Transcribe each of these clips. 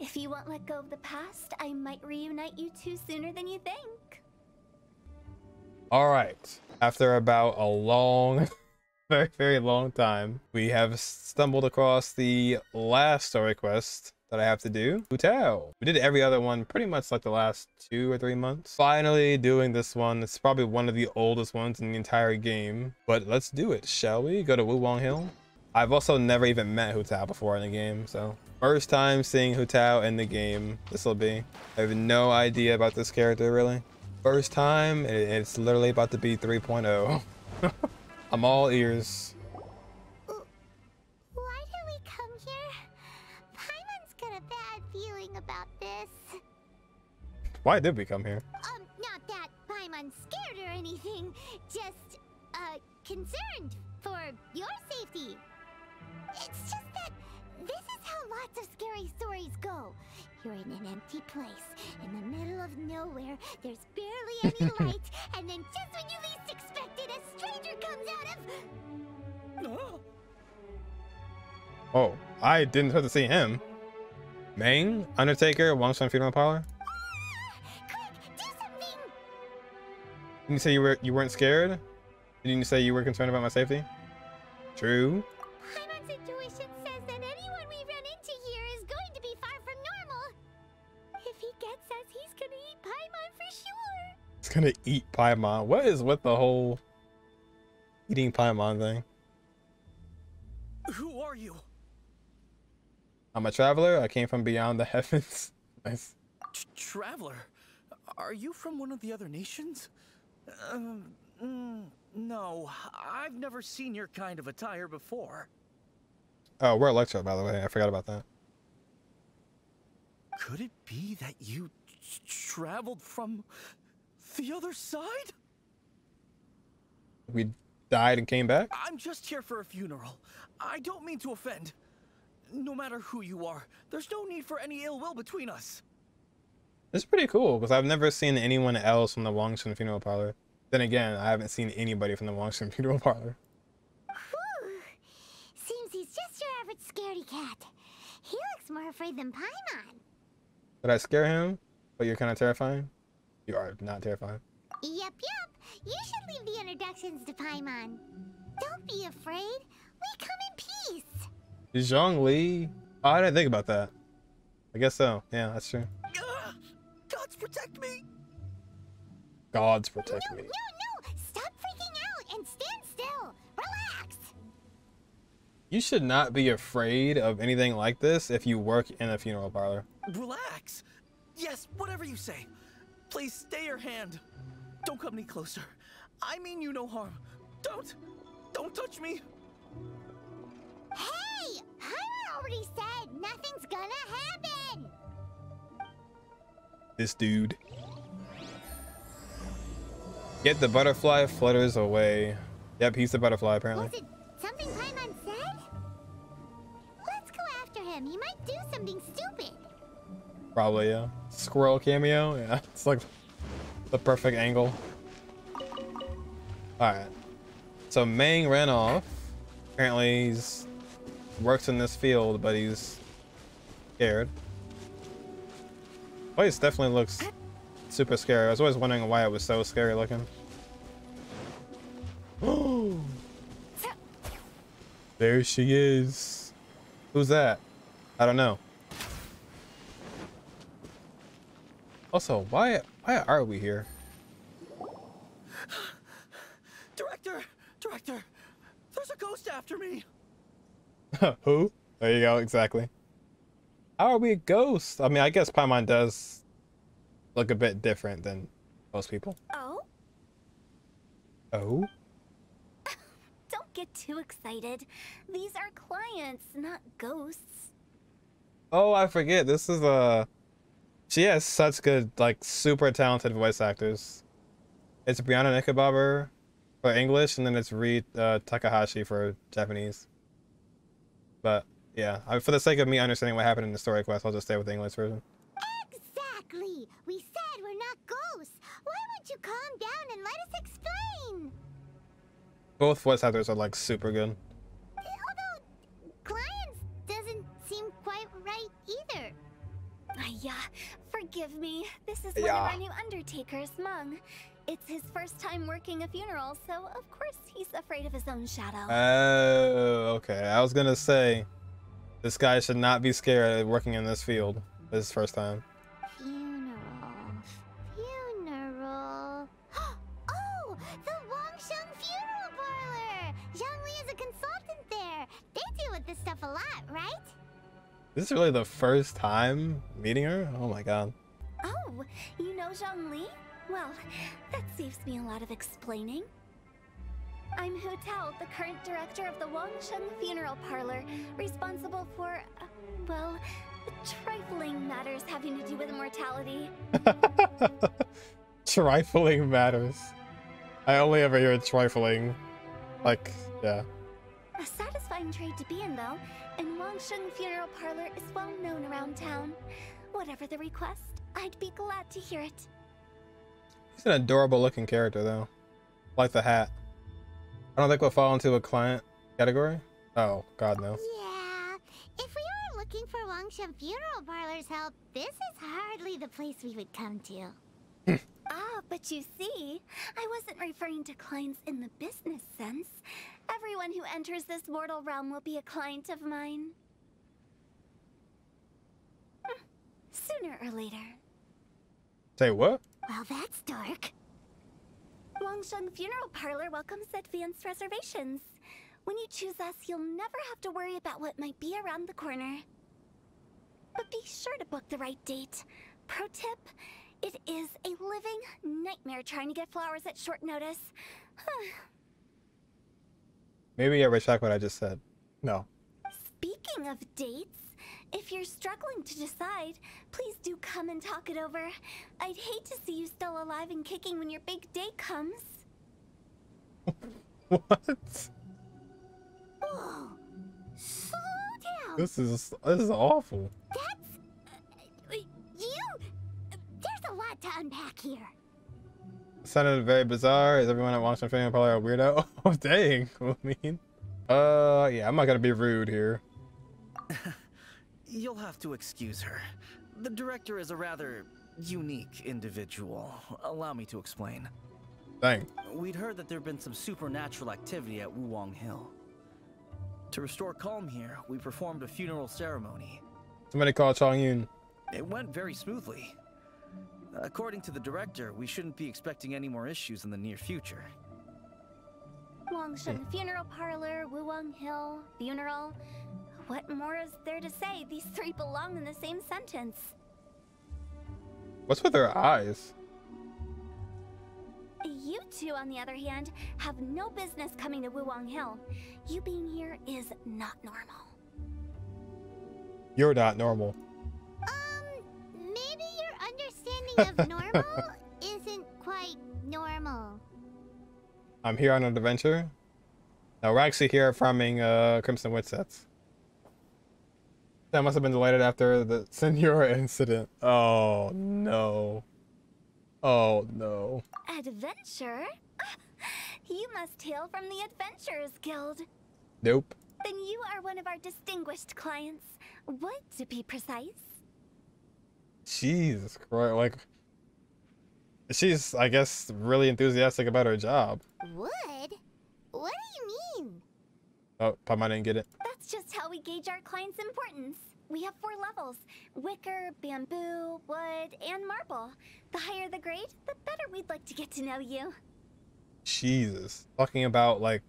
If you won't let go of the past, I might reunite you two sooner than you think. All right. After about a long, very, very long time, we have stumbled across the last story quest that I have to do. Tao. We did every other one pretty much like the last two or three months. Finally doing this one. It's probably one of the oldest ones in the entire game. But let's do it, shall we? Go to Wuwang Hill. I've also never even met Tao before in the game, so first time seeing Hu Tao in the game. This will be. I have no idea about this character really. First time, it's literally about to be 3.0. I'm all ears. Why did we come here? Paimon's got a bad feeling about this. Why did we come here? Um, not that Paimon's scared or anything, just, uh, concerned for your safety. It's just that this is how lots of scary stories go. You're in an empty place, in the middle of nowhere, there's barely any light, and then just when you least expect it, a stranger comes out of... Oh, I didn't have to see him. Meng, Undertaker, Wangsheng Funeral ah, Parlor. Quick, do something! Didn't you say you were you weren't scared? Didn't you say you were concerned about my safety? True. It's gonna eat Paimon. What is with the whole eating Paimon thing? Who are you? I'm a traveler. I came from beyond the heavens. nice. T Traveler? Are you from one of the other nations? Um, mm, no, I've never seen your kind of attire before. Oh, we're Electro, by the way. I forgot about that. Could it be that you traveled from the other side? We died and came back. I'm just here for a funeral. I don't mean to offend. No matter who you are, there's no need for any ill will between us. It's pretty cool because I've never seen anyone else from the Wangsheng Funeral Parlor. Then again, I haven't seen anybody from the Wangsheng Funeral Parlor. Whew. Seems he's just your average scaredy cat. He looks more afraid than Paimon. Did I scare him? But you're kind of terrifying. You are not terrifying. Yep, yep. You should leave the introductions to Paimon. Don't be afraid. We come in peace. Zhongli. Oh, I didn't think about that. I guess so. Yeah, that's true. Ugh! Gods protect me! Gods protect no, me. no, no! Stop freaking out and stand still. Relax. You should not be afraid of anything like this if you work in a funeral parlor. Relax. Yes, whatever you say. Please stay your hand. Don't come any closer. I mean you no harm. Don't, don't touch me. Hey! Paimon already said nothing's gonna happen. This dude. Get the butterfly flutters away. Yep, he's the butterfly apparently. Was it something Paimon said? Let's go after him. He might do something stupid. Probably, yeah. Squirrel cameo? Yeah, it's like the perfect angle. Alright. So Mang ran off. Apparently he's works in this field, but he's scared. Place definitely looks super scary. I was always wondering why it was so scary looking. there she is. Who's that? I don't know. Also, why why are we here? Director, director, there's a ghost after me. Who? There you go, exactly. How are we ghosts? I mean, I guess Paimon does look a bit different than most people. Oh? Oh? Don't get too excited. These are clients, not ghosts. Oh, I forget. This is Uh... She has such good, like, super talented voice actors. It's Brianna Knickerbocker for English, and then it's Rie uh, Takahashi for Japanese. But yeah, I, for the sake of me understanding what happened in the story quest, I'll just stay with the English version. Exactly. We said we're not ghosts. Why won't you calm down and let us explain? Both voice actors are like super good. Although clients doesn't seem quite right either. Yeah, forgive me. This is one of our new undertakers, Mung. It's his first time working a funeral, so of course he's afraid of his own shadow. Oh, okay. I was gonna say, this guy should not be scared of working in this field. This is his first time. Funeral. Funeral. oh, the Wangsheng Funeral Parlor! Zhongli is a consultant there. They deal with this stuff a lot, right? This is really the first time meeting her? Oh my god. Oh, you know Zhongli? Well, that saves me a lot of explaining. I'm Hu Tao, the current director of the Wangsheng Funeral Parlor, responsible for, uh, well, trifling matters having to do with immortality. trifling matters. I only ever hear trifling. Like, yeah. A satisfying trade to be in, though, and Wangsheng Funeral Parlor is well known around town. Whatever the request, I'd be glad to hear it. He's an adorable looking character though. Like the hat. I don't think we'll fall into a client category. Oh, god no. Yeah. If we were looking for Wangsheng Funeral Parlor's help, this is hardly the place we would come to. Ah, but you see, I wasn't referring to clients in the business sense. Everyone who enters this mortal realm will be a client of mine. Hmm, Sooner or later. Say what? Well, that's dark. Wangsheng Funeral Parlor welcomes advanced reservations. When you choose us, you'll never have to worry about what might be around the corner. But be sure to book the right date. Pro tip, it is a living nightmare trying to get flowers at short notice. Maybe I retract what I just said. No. Speaking of dates, if you're struggling to decide, please do come and talk it over. I'd hate to see you still alive and kicking when your big day comes. What? Whoa. Slow down. This is this is awful. That's. Uh, you. There's a lot to unpack here. Sounded very bizarre. Is everyone at Washington Family probably a weirdo? Oh dang. I mean. Uh yeah, I'm not gonna be rude here. You'll have to excuse her. The director is a rather unique individual. Allow me to explain. Dang. We'd heard that there'd been some supernatural activity at Wuwang Hill. To restore calm here, we performed a funeral ceremony. Somebody called Chong Yun. It went very smoothly. According to the director, we shouldn't be expecting any more issues in the near future. Wangsheng hmm. Funeral Parlor, Wuwang Hill, Funeral. What more is there to say? These three belong in the same sentence. What's with their eyes? You two, on the other hand, have no business coming to Wuwang Hill. You being here is not normal. You're not normal. Of normal isn't quite normal. I'm here on an adventure. No, we're actually here farming uh, Crimson Witch sets. That must have been deleted after the Signora incident. Oh no. Oh no. Adventure? You must hail from the Adventurers Guild. Nope. Then you are one of our distinguished clients. What, to be precise? Jesus Christ. Like, she's, I guess, really enthusiastic about her job. Wood? What do you mean? Oh, Paimon didn't get it. That's just how we gauge our clients' importance. We have four levels wicker, bamboo, wood, and marble. The higher the grade, the better we'd like to get to know you. Jesus. Talking about, like,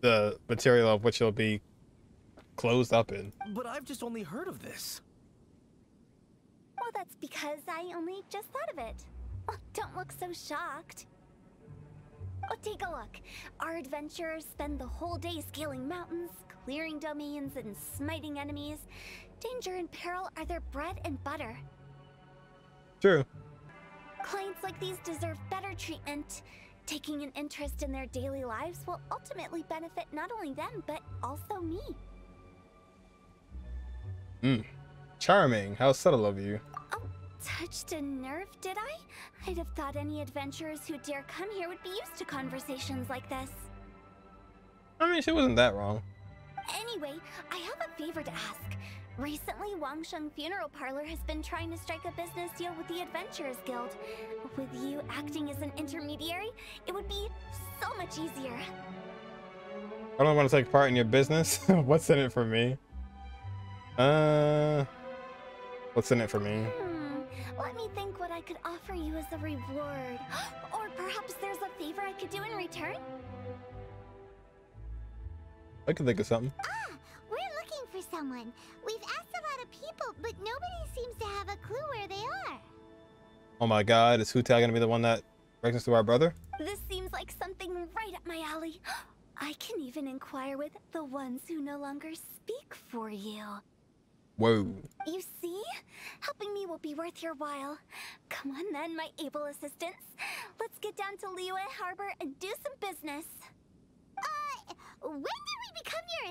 the material of which you'll be closed up in. But I've just only heard of this. Well, that's because I only just thought of it. Oh, don't look so shocked. Oh, take a look. Our adventurers spend the whole day scaling mountains, clearing domains, and smiting enemies. Danger and peril are their bread and butter. True. Clients like these deserve better treatment. Taking an interest in their daily lives will ultimately benefit not only them, but also me. Hmm. Charming. How subtle of you. Touched a nerve, did I? I'd have thought any adventurers who dare come here would be used to conversations like this. I mean, she wasn't that wrong. Anyway, I have a favor to ask. Recently, Wangsheng Funeral Parlor has been trying to strike a business deal with the Adventurers Guild. With you acting as an intermediary, it would be so much easier. I don't want to take part in your business. what's in it for me? Uh, what's in it for me? Let me think what I could offer you as a reward. or perhaps there's a favor I could do in return? I can think of something. Ah, we're looking for someone. We've asked a lot of people, but nobody seems to have a clue where they are. Oh my god, is Hu Tao gonna be the one that brings us to our brother? This seems like something right up my alley. I can even inquire with the ones who no longer speak for you. Whoa. You see? Helping me will be worth your while. Come on then, my able assistants. Let's get down to Liyue Harbor and do some business. Uh, when did we become your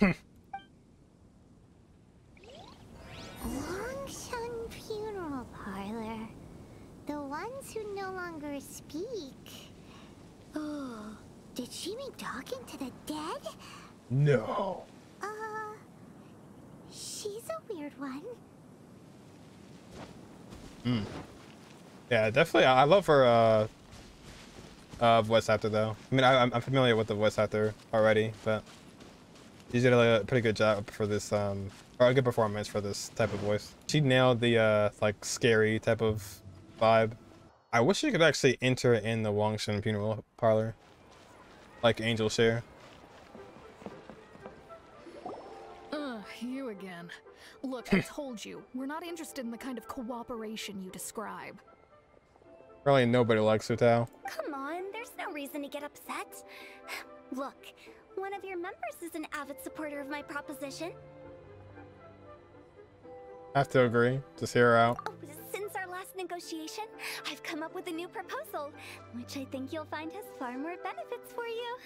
assistants? Longshun Funeral Parlor. The ones who no longer speak. Oh, did she mean talking to the dead? No. She's a weird one. Hmm. Yeah, definitely. I love her uh, uh, voice actor though. I mean, I, I'm I'm familiar with the voice actor already, but she did a pretty good job for this, um, or a good performance for this type of voice. She nailed the uh, like scary type of vibe. I wish she could actually enter in the Wangsheng funeral parlor, like Angel Share. Again. Look, I told you, we're not interested in the kind of cooperation you describe. Probably nobody likes Hu Tao. Come on, there's no reason to get upset. Look, one of your members is an avid supporter of my proposition. I have to agree. Just hear her out. Oh, since our last negotiation, I've come up with a new proposal, which I think you'll find has far more benefits for you.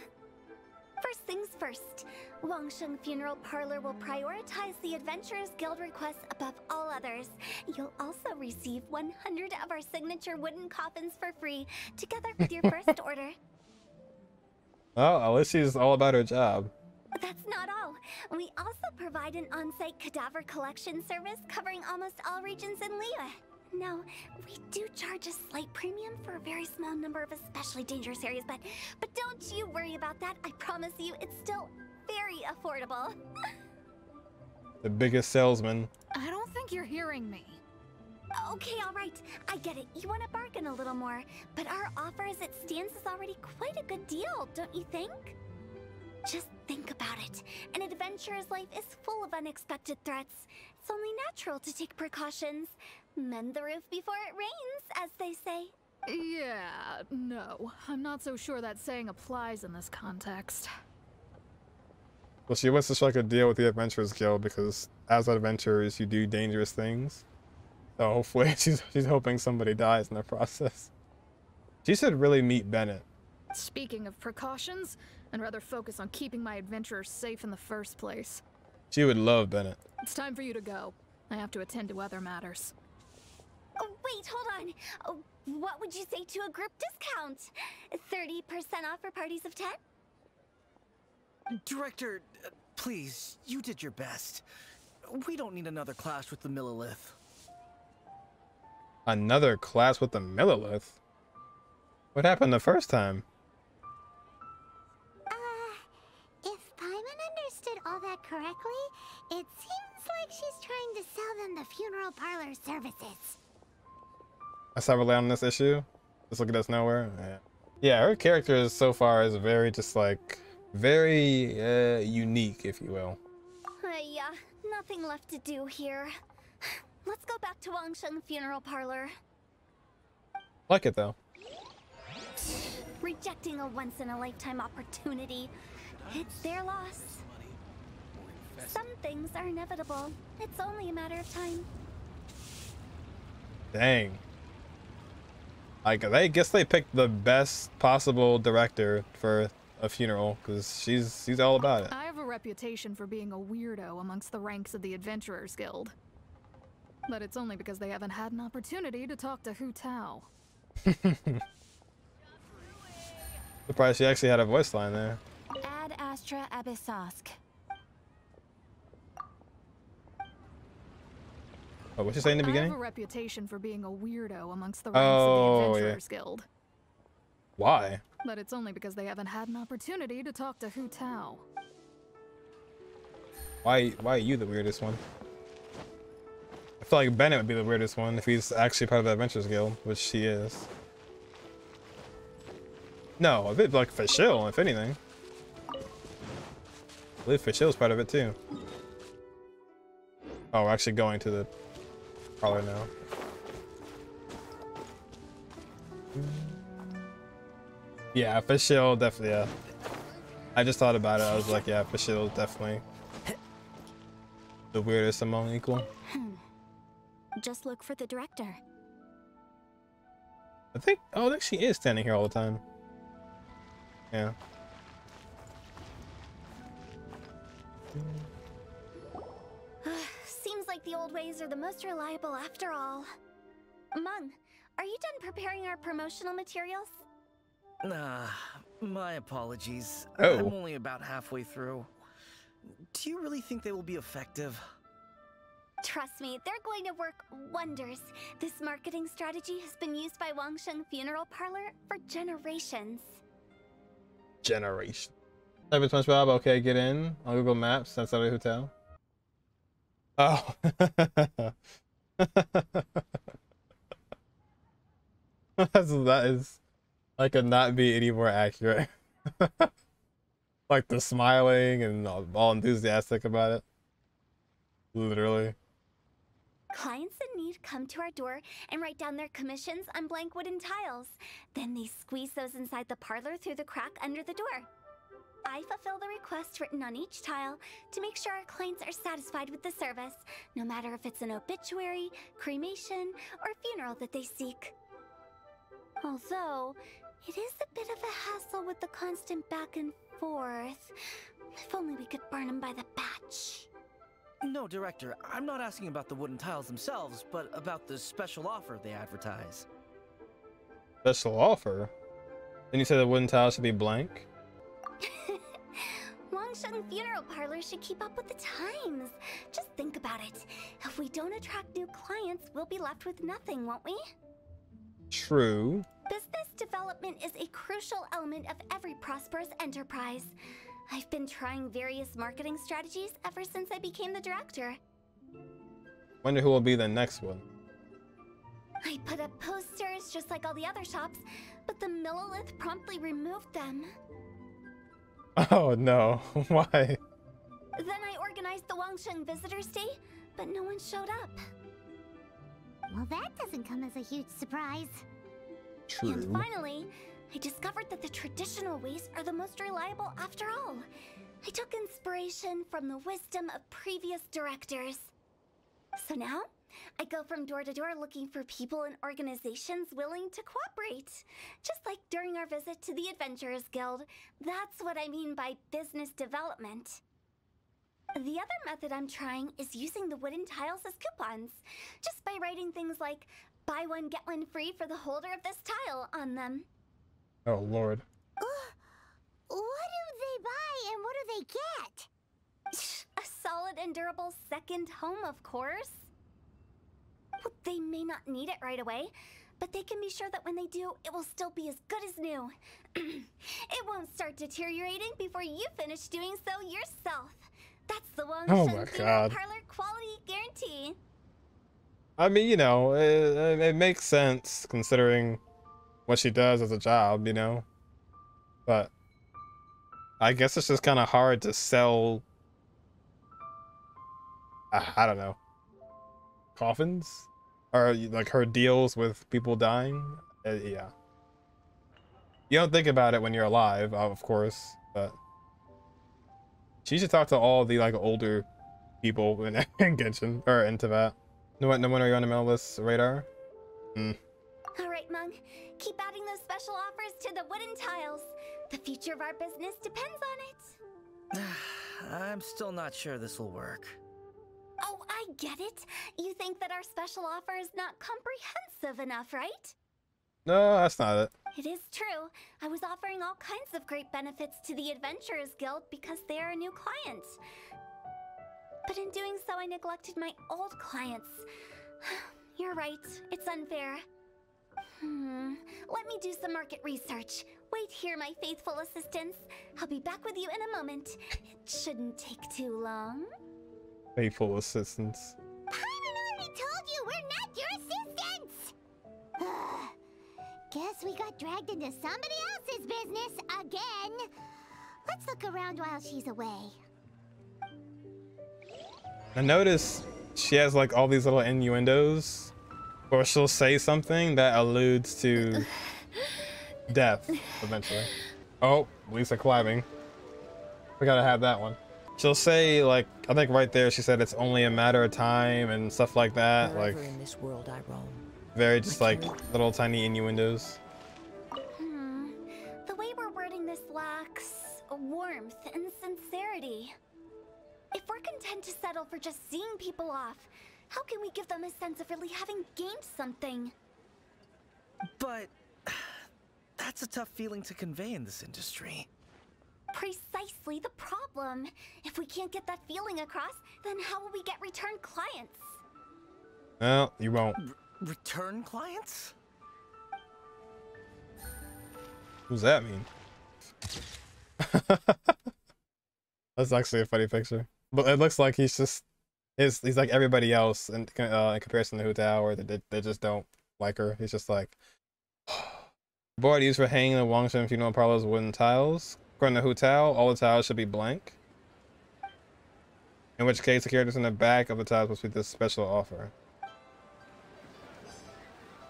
First things first, Wangsheng Funeral Parlor will prioritize the Adventurers Guild requests above all others. You'll also receive 100 of our signature wooden coffins for free, together with your first order. Oh, at least she's all about her job. That's not all. We also provide an on-site cadaver collection service covering almost all regions in Liyue. Now, we do charge a slight premium for a very small number of especially dangerous areas, but but don't you worry about that. I promise you, it's still very affordable. The biggest salesman. I don't think you're hearing me. Okay, all right. I get it. You want to bargain a little more, but our offer as it stands is already quite a good deal, don't you think? Just think about it. An adventurer's life is full of unexpected threats. It's only natural to take precautions. Mend the roof before it rains, as they say. Yeah, no. I'm not so sure that saying applies in this context. Well, she wants to strike a deal with the Adventurers Guild because as adventurers, you do dangerous things. So hopefully, she's she's hoping somebody dies in the process. She should really meet Bennett. Speaking of precautions, I'd rather focus on keeping my adventurers safe in the first place. She would love Bennett. It's time for you to go. I have to attend to other matters. Oh, wait, hold on. Oh, what would you say to a group discount? 30% off for parties of 10? Director, uh, please, you did your best. We don't need another clash with the Millelith. Another class with the Millelith. What happened the first time? Uh, if Paimon understood all that correctly, it seems like she's trying to sell them the funeral parlor services. That's how we land on this issue. Just look at us nowhere. Yeah. yeah, her character is so far is very just like very uh, unique, if you will. Uh, yeah, nothing left to do here. Let's go back to Wangsheng Funeral Parlor. Like it though. Rejecting a once-in-a-lifetime opportunity. It's their loss. Some things are inevitable. It's only a matter of time. Dang. Like I guess they picked the best possible director for a funeral because she's she's all about it. I have a reputation for being a weirdo amongst the ranks of the Adventurers Guild. But it's only because they haven't had an opportunity to talk to Hu Tao. Surprised she actually had a voice line there. Ad Astra Abyssosque. Oh, what'd you say in the beginning? I have a reputation for being a weirdo amongst the ranks Oh, of the oh, Adventurers Guild. Why? But it's only because they haven't had an opportunity to talk to Hu Tao. Why? Why are you the weirdest one? I feel like Bennett would be the weirdest one if he's actually part of the Adventures Guild, which he is. No, a bit like Fischl, if anything. I believe Fischl's part of it too. Oh, we're actually going to the parlor now. Yeah, Fischl definitely. Yeah. I just thought about it. I was like, yeah, Fischl is definitely the weirdest among equal. Hmm. Just look for the director. I think. Oh, I think she is standing here all the time. Yeah. Seems like the old ways are the most reliable after all. Mung, are you done preparing our promotional materials? Nah, my apologies. Oh. I'm only about halfway through. Do you really think they will be effective? Trust me, they're going to work wonders. This marketing strategy has been used by Wangsheng Funeral Parlor for generations. Generation. Type in SpongeBob. Okay, get in on Google Maps. That's out of the hotel. Oh. That is. I could not be any more accurate. like the smiling and all, all enthusiastic about it. Literally. Clients in need come to our door and write down their commissions on blank wooden tiles. Then they squeeze those inside the parlor through the crack under the door. I fulfill the request written on each tile to make sure our clients are satisfied with the service, no matter if it's an obituary, cremation, or funeral that they seek. Although, it is a bit of a hassle with the constant back and forth. If only we could burn them by the batch. No, Director, I'm not asking about the wooden tiles themselves, but about the special offer they advertise. Special offer. Then you said the wooden tiles should be blank. Wangsheng Funeral Parlor should keep up with the times. Just think about it. If we don't attract new clients, we'll be left with nothing, won't we? True. Business development is a crucial element of every prosperous enterprise. I've been trying various marketing strategies ever since I became the director. Wonder who will be the next one. I put up posters just like all the other shops, but the Millelith promptly removed them. Oh no. Why? Then I organized the Wangsheng Visitors Day, but no one showed up. Well, that doesn't come as a huge surprise. True. And finally, I discovered that the traditional ways are the most reliable after all. I took inspiration from the wisdom of previous directors. So now, I go from door to door looking for people and organizations willing to cooperate. Just like during our visit to the Adventurers Guild. That's what I mean by business development. The other method I'm trying is using the wooden tiles as coupons, just by writing things like buy one get one free for the holder of this tile on them. Oh lord. What do they buy and what do they get? A solid and durable second home, of course. Well, they may not need it right away, but they can be sure that when they do, it will still be as good as new. it won't start deteriorating before you finish doing so yourself. That's the Wang Oh my God. Parlor quality guarantee. I mean, you know, it, it makes sense considering what she does as a job, you know. But I guess it's just kind of hard to sell. I, I don't know. Coffins, or like her deals with people dying. Uh, yeah. You don't think about it when you're alive, of course, but she should talk to all the like older people in, in Genshin or into that. No one, no one are you on the mail list radar? All right, Mung. Keep adding those special offers to the wooden tiles. The future of our business depends on it. I'm still not sure this will work. Oh, I get it. You think that our special offer is not comprehensive enough, right? No, that's not it. It is true. I was offering all kinds of great benefits to the Adventurers Guild because they are a new client. But in doing so, I neglected my old clients. You're right. It's unfair. Hmm. Let me do some market research. Wait here, my faithful assistants. I'll be back with you in a moment. It shouldn't take too long. Faithful assistance. Already told you we're not your assistants! Guess we got dragged into somebody else's business again. Let's look around while she's away. I notice she has like all these little innuendos, or she'll say something that alludes to death eventually. Oh, Lisa climbing. We gotta have that one. She'll say like I think right there she said it's only a matter of time and stuff like that. Like in this world I roam. very just like little tiny innuendos. Hmm. The way we're wording this lacks warmth and sincerity. If we're content to settle for just seeing people off, how can we give them a sense of really having gained something? But that's a tough feeling to convey in this industry. Precisely the problem. If we can't get that feeling across, then how will we get return clients? Well, you won't. Return clients? Who's that mean? That's actually a funny picture. But it looks like he's just he's he's like everybody else in uh, in comparison to Hu Tao, where they they just don't like her. He's just like board used for hanging the Wangsheng funeral parlor's wooden tiles. According to Hu Tao, all the tiles should be blank. In which case, the characters in the back of the tiles must be this special offer.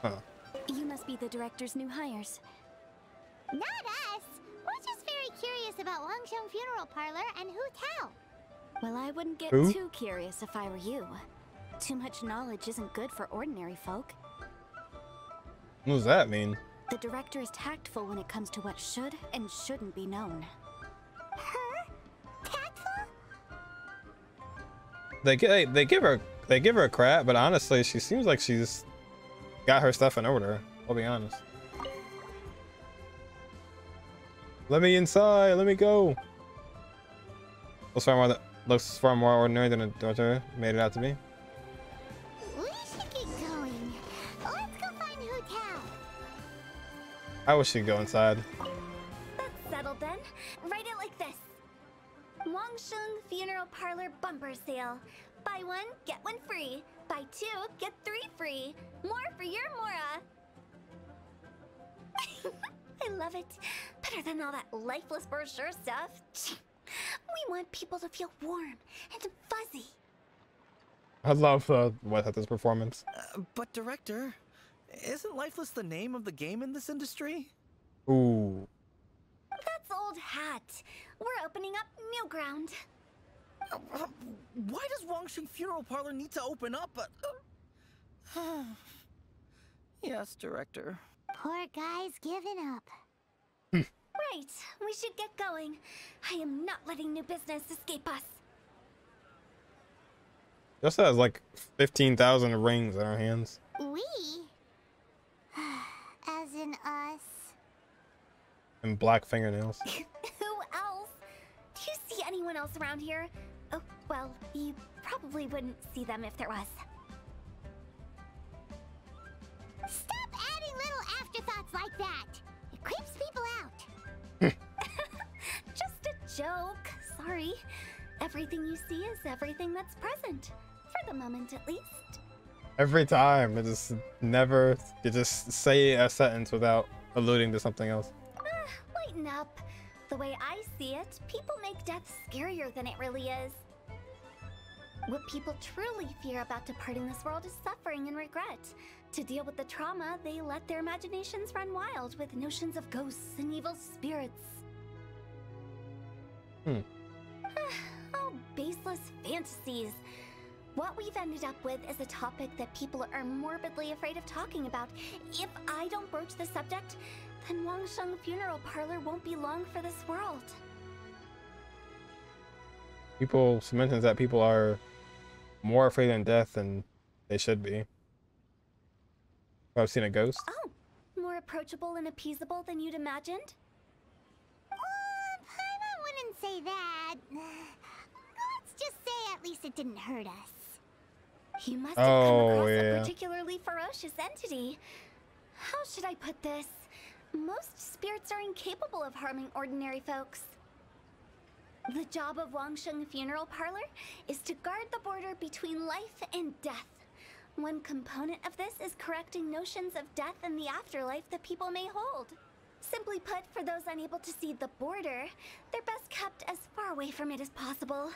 Huh. You must be the director's new hires. Not us! We're just very curious about Wangsheng Funeral Parlor and Hu Tao. Well, I wouldn't get Who? too curious if I were you. Too much knowledge isn't good for ordinary folk. What does that mean? The director is tactful when it comes to what should and shouldn't be known. Her? Tactful? They get they give her they give her a crap, but honestly, she seems like she's got her stuff in order. I'll be honest. Let me inside. Let me go. Looks far more looks far more ordinary than a daughter made it out to be. I wish you'd go inside. That's settled then. Write it like this. Wangsheng Funeral Parlor Bumper Sale. Buy one, get one free. Buy two, get three free. More for your Mora. I love it. Better than all that lifeless brochure stuff. We want people to feel warm and fuzzy. I love uh, what at this performance. Uh, but director, isn't Lifeless the name of the game in this industry? Ooh, That's old hat. We're opening up new ground. Why does Wangsheng Funeral Parlor need to open up? Uh, yes, director. Poor guy's giving up. Right, we should get going. I am not letting new business escape us. just has like fifteen thousand rings in our hands. We? Us. and black fingernails. Who else? Do you see anyone else around here? Oh, well, you probably wouldn't see them if there was. Stop adding little afterthoughts like that. It creeps people out. Just a joke. Sorry. Everything you see is everything that's present. For the moment, at least. Every time, it just never. You just say a sentence without alluding to something else. Ah, lighten up. The way I see it, people make death scarier than it really is. What people truly fear about departing this world is suffering and regret. To deal with the trauma, they let their imaginations run wild with notions of ghosts and evil spirits. Hmm. oh, baseless fantasies. What we've ended up with is a topic that people are morbidly afraid of talking about. If I don't broach the subject, then Wangsheng Funeral Parlor won't be long for this world. People, she mentions that people are more afraid than death than they should be. I've seen a ghost. Oh, more approachable and appeasable than you'd imagined? Uh, Paimon wouldn't say that. Let's just say at least it didn't hurt us. You must have Oh, come across yeah. a particularly ferocious entity. How should I put this? Most spirits are incapable of harming ordinary folks. The job of Wangsheng Funeral Parlor is to guard the border between life and death. One component of this is correcting notions of death and the afterlife that people may hold. Simply put, for those unable to see the border, they're best kept as far away from it as possible.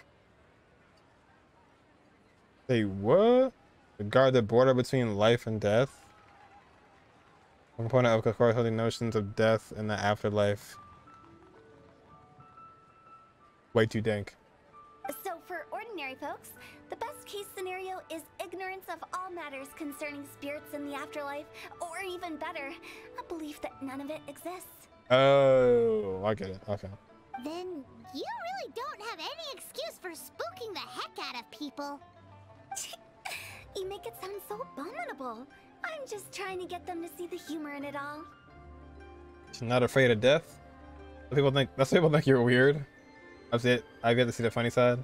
Say what? To guard the border between life and death. One component of corresponding notions of death and the afterlife. Way too dank. So, for ordinary folks, the best case scenario is ignorance of all matters concerning spirits in the afterlife, or even better, a belief that none of it exists. Oh, I get it. Okay. Then you really don't have any excuse for spooking the heck out of people. You make it sound so abominable. I'm just trying to get them to see the humor in it all. She's not afraid of death. People think that's people think you're weird. I've seen it. I get to see the funny side.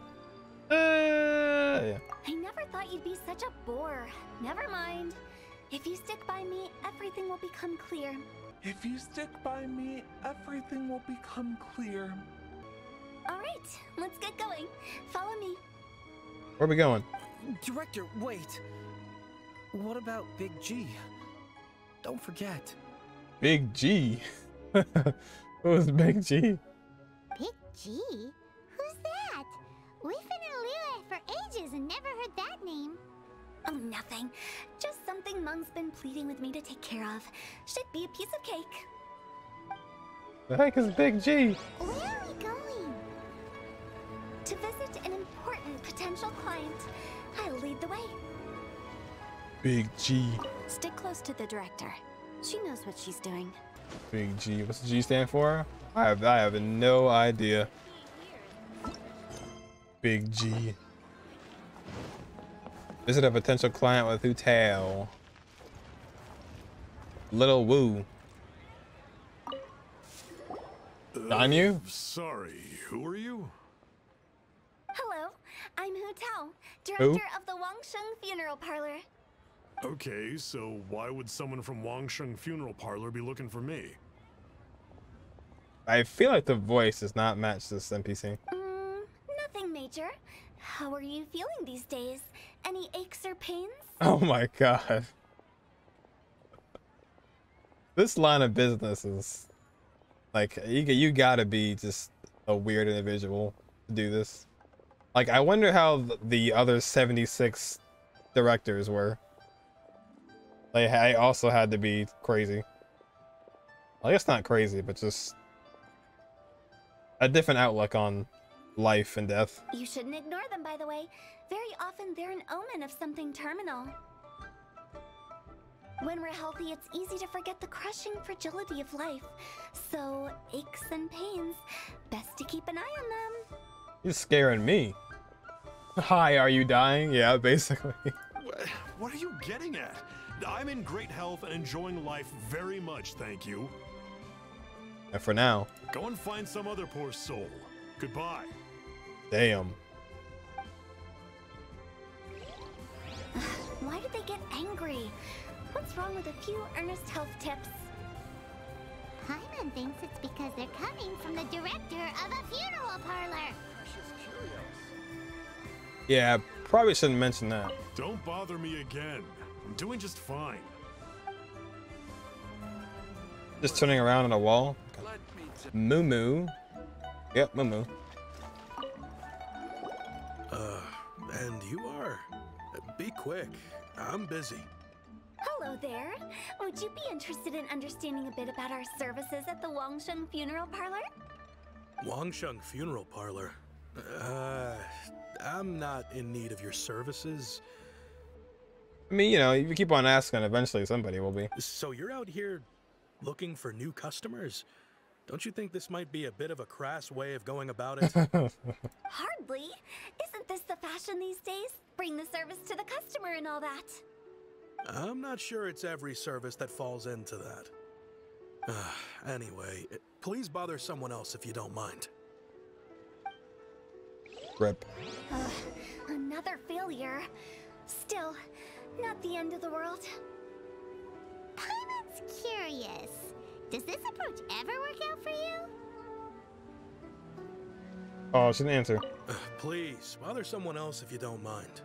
Uh, yeah. I never thought you'd be such a bore. Never mind. If you stick by me, everything will become clear. If you stick by me, everything will become clear. All right, let's get going. Follow me. Where are we going? Director, wait. What about Big G? Don't forget. Big G. Who's Big G? Big G? Who's that? We've been in Liyue for ages and never heard that name. Oh, nothing. Just something Mung's been pleading with me to take care of. Should be a piece of cake. The heck is Big G? Where are we going? To visit an important potential client, I'll lead the way. Big G. Stick close to the director. She knows what she's doing. Big G. What's the G stand for? I have I have no idea. Big G. Visit a potential client with Hu Tao. Little Woo. On you? Sorry, who are you? Hello, I'm Hu Tao, director of the Wangsheng Funeral Parlor. Okay, so why would someone from Wangsheng Funeral Parlor be looking for me? I feel like the voice does not match this NPC. Mm, nothing major. How are you feeling these days? Any aches or pains? Oh my god. This line of business is like you you gotta be just a weird individual to do this. Like I wonder how the other 76 directors were. They also had to be crazy. I guess not crazy, but just a different outlook on life and death. You shouldn't ignore them, by the way. Very often they're an omen of something terminal. When we're healthy, it's easy to forget the crushing fragility of life. So, aches and pains, best to keep an eye on them. You're scaring me. Hi, are you dying? Yeah, basically. What are you getting at? I'm in great health and enjoying life very much, thank you. And for now, Go and find some other poor soul. Goodbye. damn. Why did they get angry? What's wrong with a few earnest health tips? Paimon thinks it's because they're coming from the director of a funeral parlor. Yeah, probably shouldn't mention that. Don't bother me again. I'm doing just fine. Just turning around on a wall. Let Moo moo. Yep, moo moo. Uh, and you are. Be quick. I'm busy. Hello there. Would you be interested in understanding a bit about our services at the Wangsheng Funeral Parlor? Wangsheng Funeral Parlor. Uh, I'm not in need of your services. I mean, you know, if you keep on asking, eventually somebody will be. So you're out here looking for new customers? Don't you think this might be a bit of a crass way of going about it? Hardly. Isn't this the fashion these days? Bring the service to the customer and all that. I'm not sure it's every service that falls into that. Uh, anyway, uh, please bother someone else if you don't mind. Rip. Ugh, another failure. Still, not the end of the world. Paimon's curious. Does this approach ever work out for you? Uh, oh, she didn't answer. Ugh, please, bother someone else if you don't mind.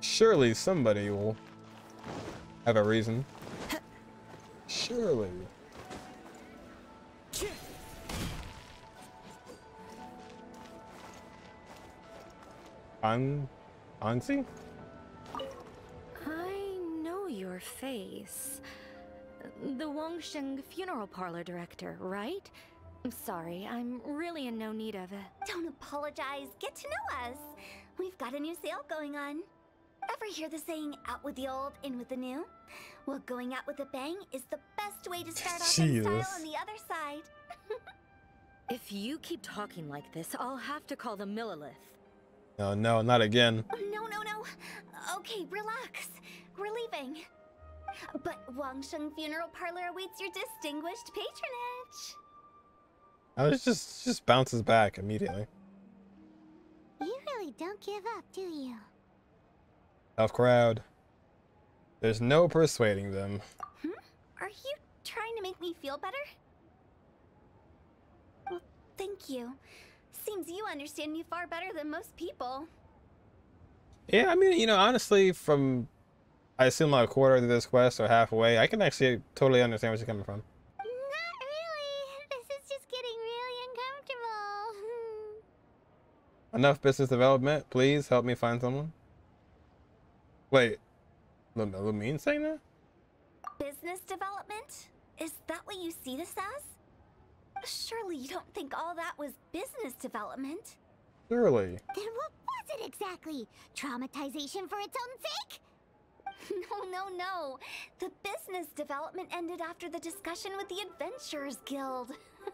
Surely somebody will have a reason. Surely. I'm Anzi? I know your face. The Wangsheng funeral parlor director, right? I'm sorry, I'm really in no need of it. Don't apologize. Get to know us. We've got a new sale going on. Ever hear the saying, out with the old, in with the new? Well, going out with a bang is the best way to start off in style on the other side. If you keep talking like this, I'll have to call the Millelith. No, no, not again. No, no, no. Okay, relax. We're leaving. But Wangsheng Funeral Parlor awaits your distinguished patronage. I was just just bounces back immediately. You really don't give up, do you? Tough crowd. There's no persuading them. Hmm? Are you trying to make me feel better? Well, thank you. Seems you understand me far better than most people. Yeah, I mean, you know, honestly, from I assume like a quarter of this quest or halfway, I can actually totally understand where you're coming from. Not really. This is just getting really uncomfortable. Enough business development, please help me find someone. Wait, Lumine saying that? Business development? Is that what you see this as? Surely you don't think all that was business development? Surely. then what was it exactly? Traumatization for its own sake? No, no, no. The business development ended after the discussion with the Adventurers Guild.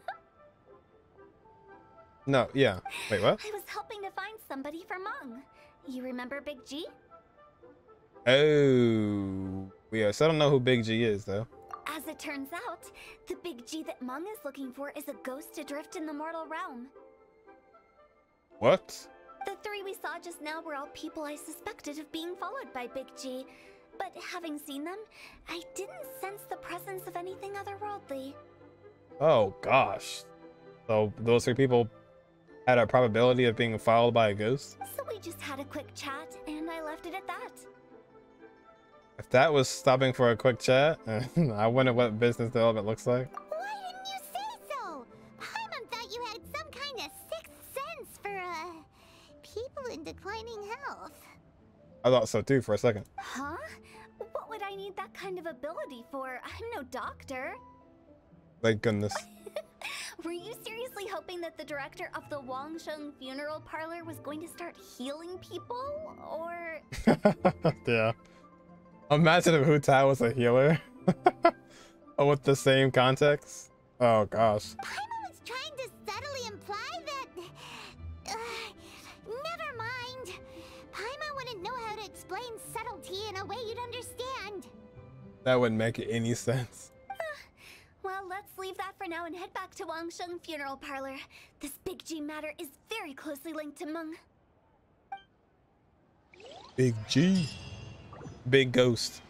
No, yeah. Wait, what? I was helping to find somebody for Mung. You remember Big G? Oh, yeah. So I don't know who Big G is though. As it turns out, the Big G that Mung is looking for is a ghost adrift in the mortal realm. What? The three we saw just now were all people I suspected of being followed by Big G. But having seen them, I didn't sense the presence of anything otherworldly. Oh gosh. So those three people had a probability of being followed by a ghost. So we just had a quick chat, and I left it at that. If that was stopping for a quick chat, I wonder what business development looks like. Why didn't you say so? Paimon thought you had some kind of sixth sense for, uh, people in declining health. I thought so too for a second. Huh? What would I need that kind of ability for? I'm no doctor. Thank goodness. Were you seriously hoping that the director of the Wangsheng Funeral Parlor was going to start healing people? Or. yeah. Imagine if Hu Tao was a healer. Oh, With the same context. Oh gosh. Paimon was trying to subtly imply that. Uh, never mind. Paimon wouldn't know how to explain subtlety in a way you'd understand. That wouldn't make any sense. Well, let's leave that for now and head back to Wangsheng Funeral Parlor. This Big G matter is very closely linked to Meng. Big G. Big ghost.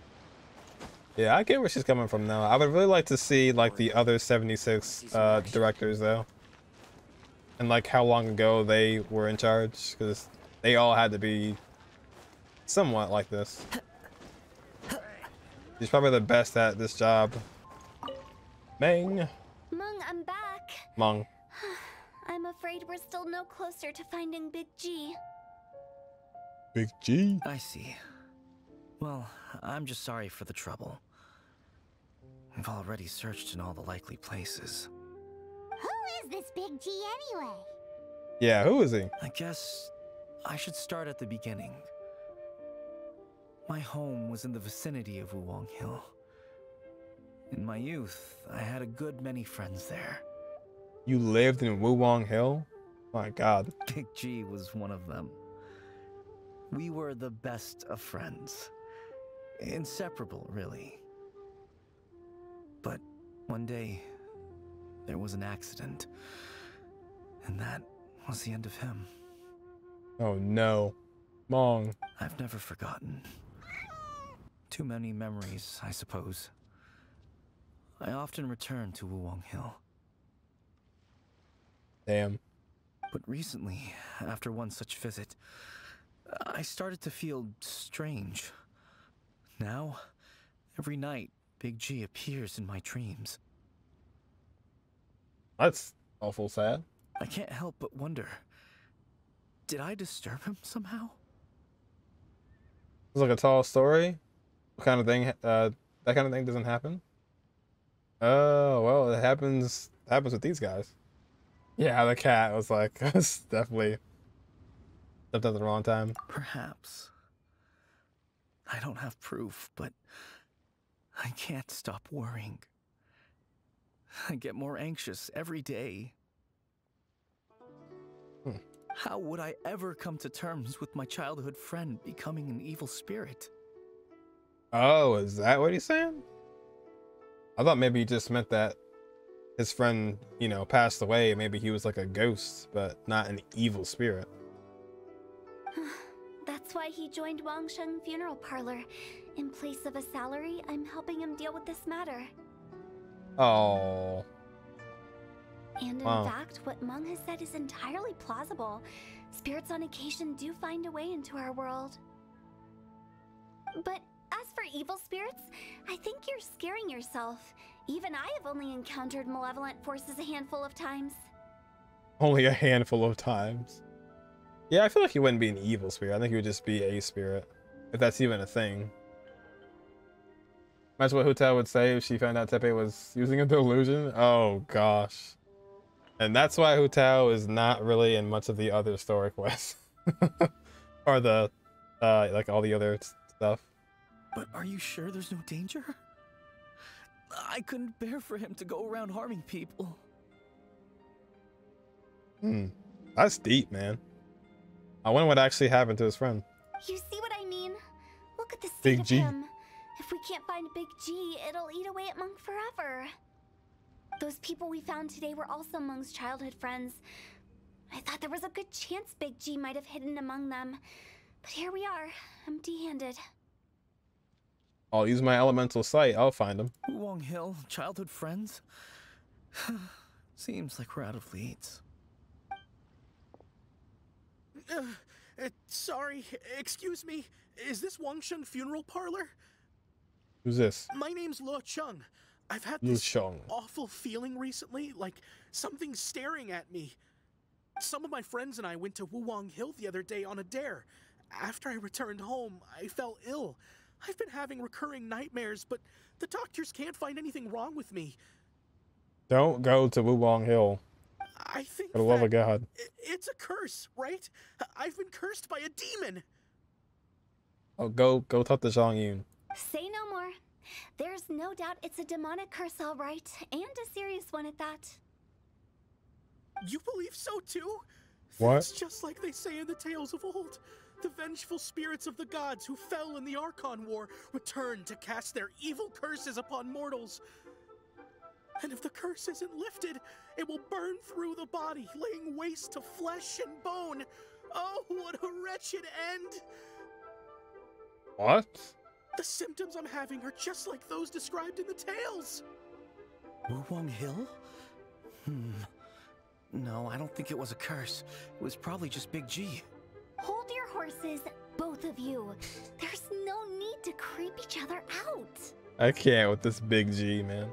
Yeah, I get where she's coming from now. I would really like to see like the other 76 uh, directors though. And like how long ago they were in charge because they all had to be somewhat like this. She's probably the best at this job. Meng. Meng, I'm back. Mong. I'm afraid we're still no closer to finding Big G. Big G. I see. Well, I'm just sorry for the trouble. I've already searched in all the likely places. Who is this Big G anyway? Yeah, who is he? I guess I should start at the beginning. My home was in the vicinity of Wuwang Hill. In my youth, I had a good many friends there. You lived in Wuwang Hill? My god. Big G was one of them. We were the best of friends. Inseparable, really. But one day, there was an accident. And that was the end of him. Oh no. Mong. I've never forgotten. Too many memories, I suppose. I often return to Wuwang Hill. Damn. But recently, after one such visit, I started to feel strange. Now, every night, Big G appears in my dreams. That's awful sad. I can't help but wonder did I disturb him somehow? It's like a tall story. What kind of thing? Uh, that kind of thing doesn't happen. Oh well, it happens. Happens with these guys. Yeah, the cat was like, definitely stepped at the wrong time. Perhaps. I don't have proof, but I can't stop worrying. I get more anxious every day. Hmm. How would I ever come to terms with my childhood friend becoming an evil spirit? Oh, is that what he's saying? I thought maybe he just meant that his friend, you know, passed away. Maybe he was like a ghost, but not an evil spirit. That's why he joined Wang Wangsheng Funeral Parlor. In place of a salary, I'm helping him deal with this matter. Oh, And in Wow. fact, what Meng has said is entirely plausible. Spirits on occasion do find a way into our world. But as for evil spirits, I think you're scaring yourself. Even I have only encountered malevolent forces a handful of times. only a handful of times. Yeah, I feel like he wouldn't be an evil spirit. I think he would just be a spirit, if that's even a thing. Imagine what Hu Tao would say if she found out Teppei was using a delusion. Oh gosh. And that's why Hutao is not really in much of the other story quests. or the uh like all the other stuff. But are you sure there's no danger? I couldn't bear for him to go around harming people. Hmm. That's deep, man. I wonder what actually happened to his friend. You see what I mean? Look at the state Big of G. him. If we can't find Big G, it'll eat away at Meng forever. Those people we found today were also Meng's childhood friends. I thought there was a good chance Big G might have hidden among them. But here we are, empty-handed. I'll use my elemental sight. I'll find him. Wong Hill, childhood friends? Seems like we're out of leads. Uh, uh, sorry, excuse me. Is this Wangsheng Funeral Parlor? Who's this? My name's Luo Chung. I've had this Sheng. awful feeling recently, like something's staring at me. Some of my friends and I went to Wuwang Hill the other day on a dare. After I returned home, I fell ill. I've been having recurring nightmares, but the doctors can't find anything wrong with me. Don't go to Wuwang Hill. I think For the love of God. it's a curse, right? I've been cursed by a demon. Oh, go go talk to Zhang Yun. Say no more. There's no doubt it's a demonic curse, all right, and a serious one at that. You believe so too? What? It's just like they say in the tales of old. The vengeful spirits of the gods who fell in the Archon War return to cast their evil curses upon mortals. And if the curse isn't lifted, it will burn through the body, laying waste to flesh and bone. Oh, what a wretched end! What? The symptoms I'm having are just like those described in the tales. Wuwang Hill? Hmm. No, I don't think it was a curse. It was probably just Big G. Hold your horses, both of you. There's no need to creep each other out. I can't with this big G, man.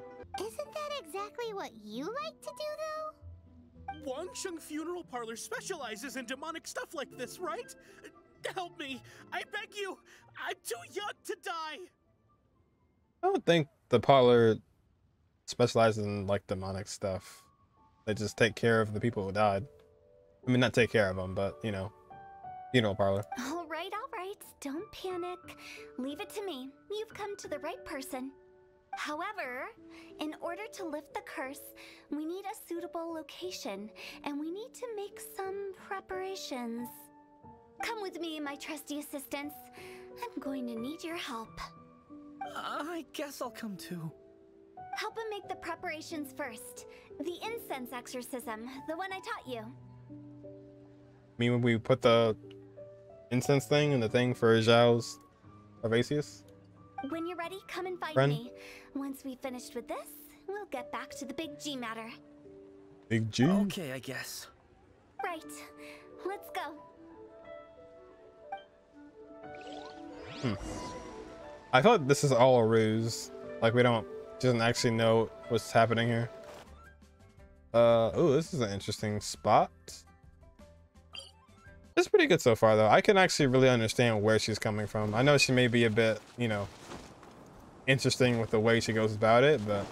Isn't that exactly what you like to do, though? Wangsheng Funeral Parlor specializes in demonic stuff like this, right? Help me! I beg you! I'm too young to die! I don't think the parlor specializes in like demonic stuff. They just take care of the people who died. I mean, not take care of them, but you know, funeral parlor. All right, all right. Don't panic. Leave it to me. You've come to the right person. However, in order to lift the curse, we need a suitable location, and we need to make some preparations. Come with me, my trusty assistants. I'm going to need your help. I guess I'll come too. Help him make the preparations first. The incense exorcism, the one I taught you. I mean, when we put the incense thing and the thing for Zhao's Arvasius? When you're ready, come and find Friend? me. Once we've finished with this, we'll get back to the big G matter. Big G? Okay, I guess. Right. Let's go. Hmm. I thought this is all a ruse. Like we don't doesn't actually know what's happening here. Uh oh, this is an interesting spot. It's pretty good so far though. I can actually really understand where she's coming from. I know she may be a bit, you know, interesting with the way she goes about it, but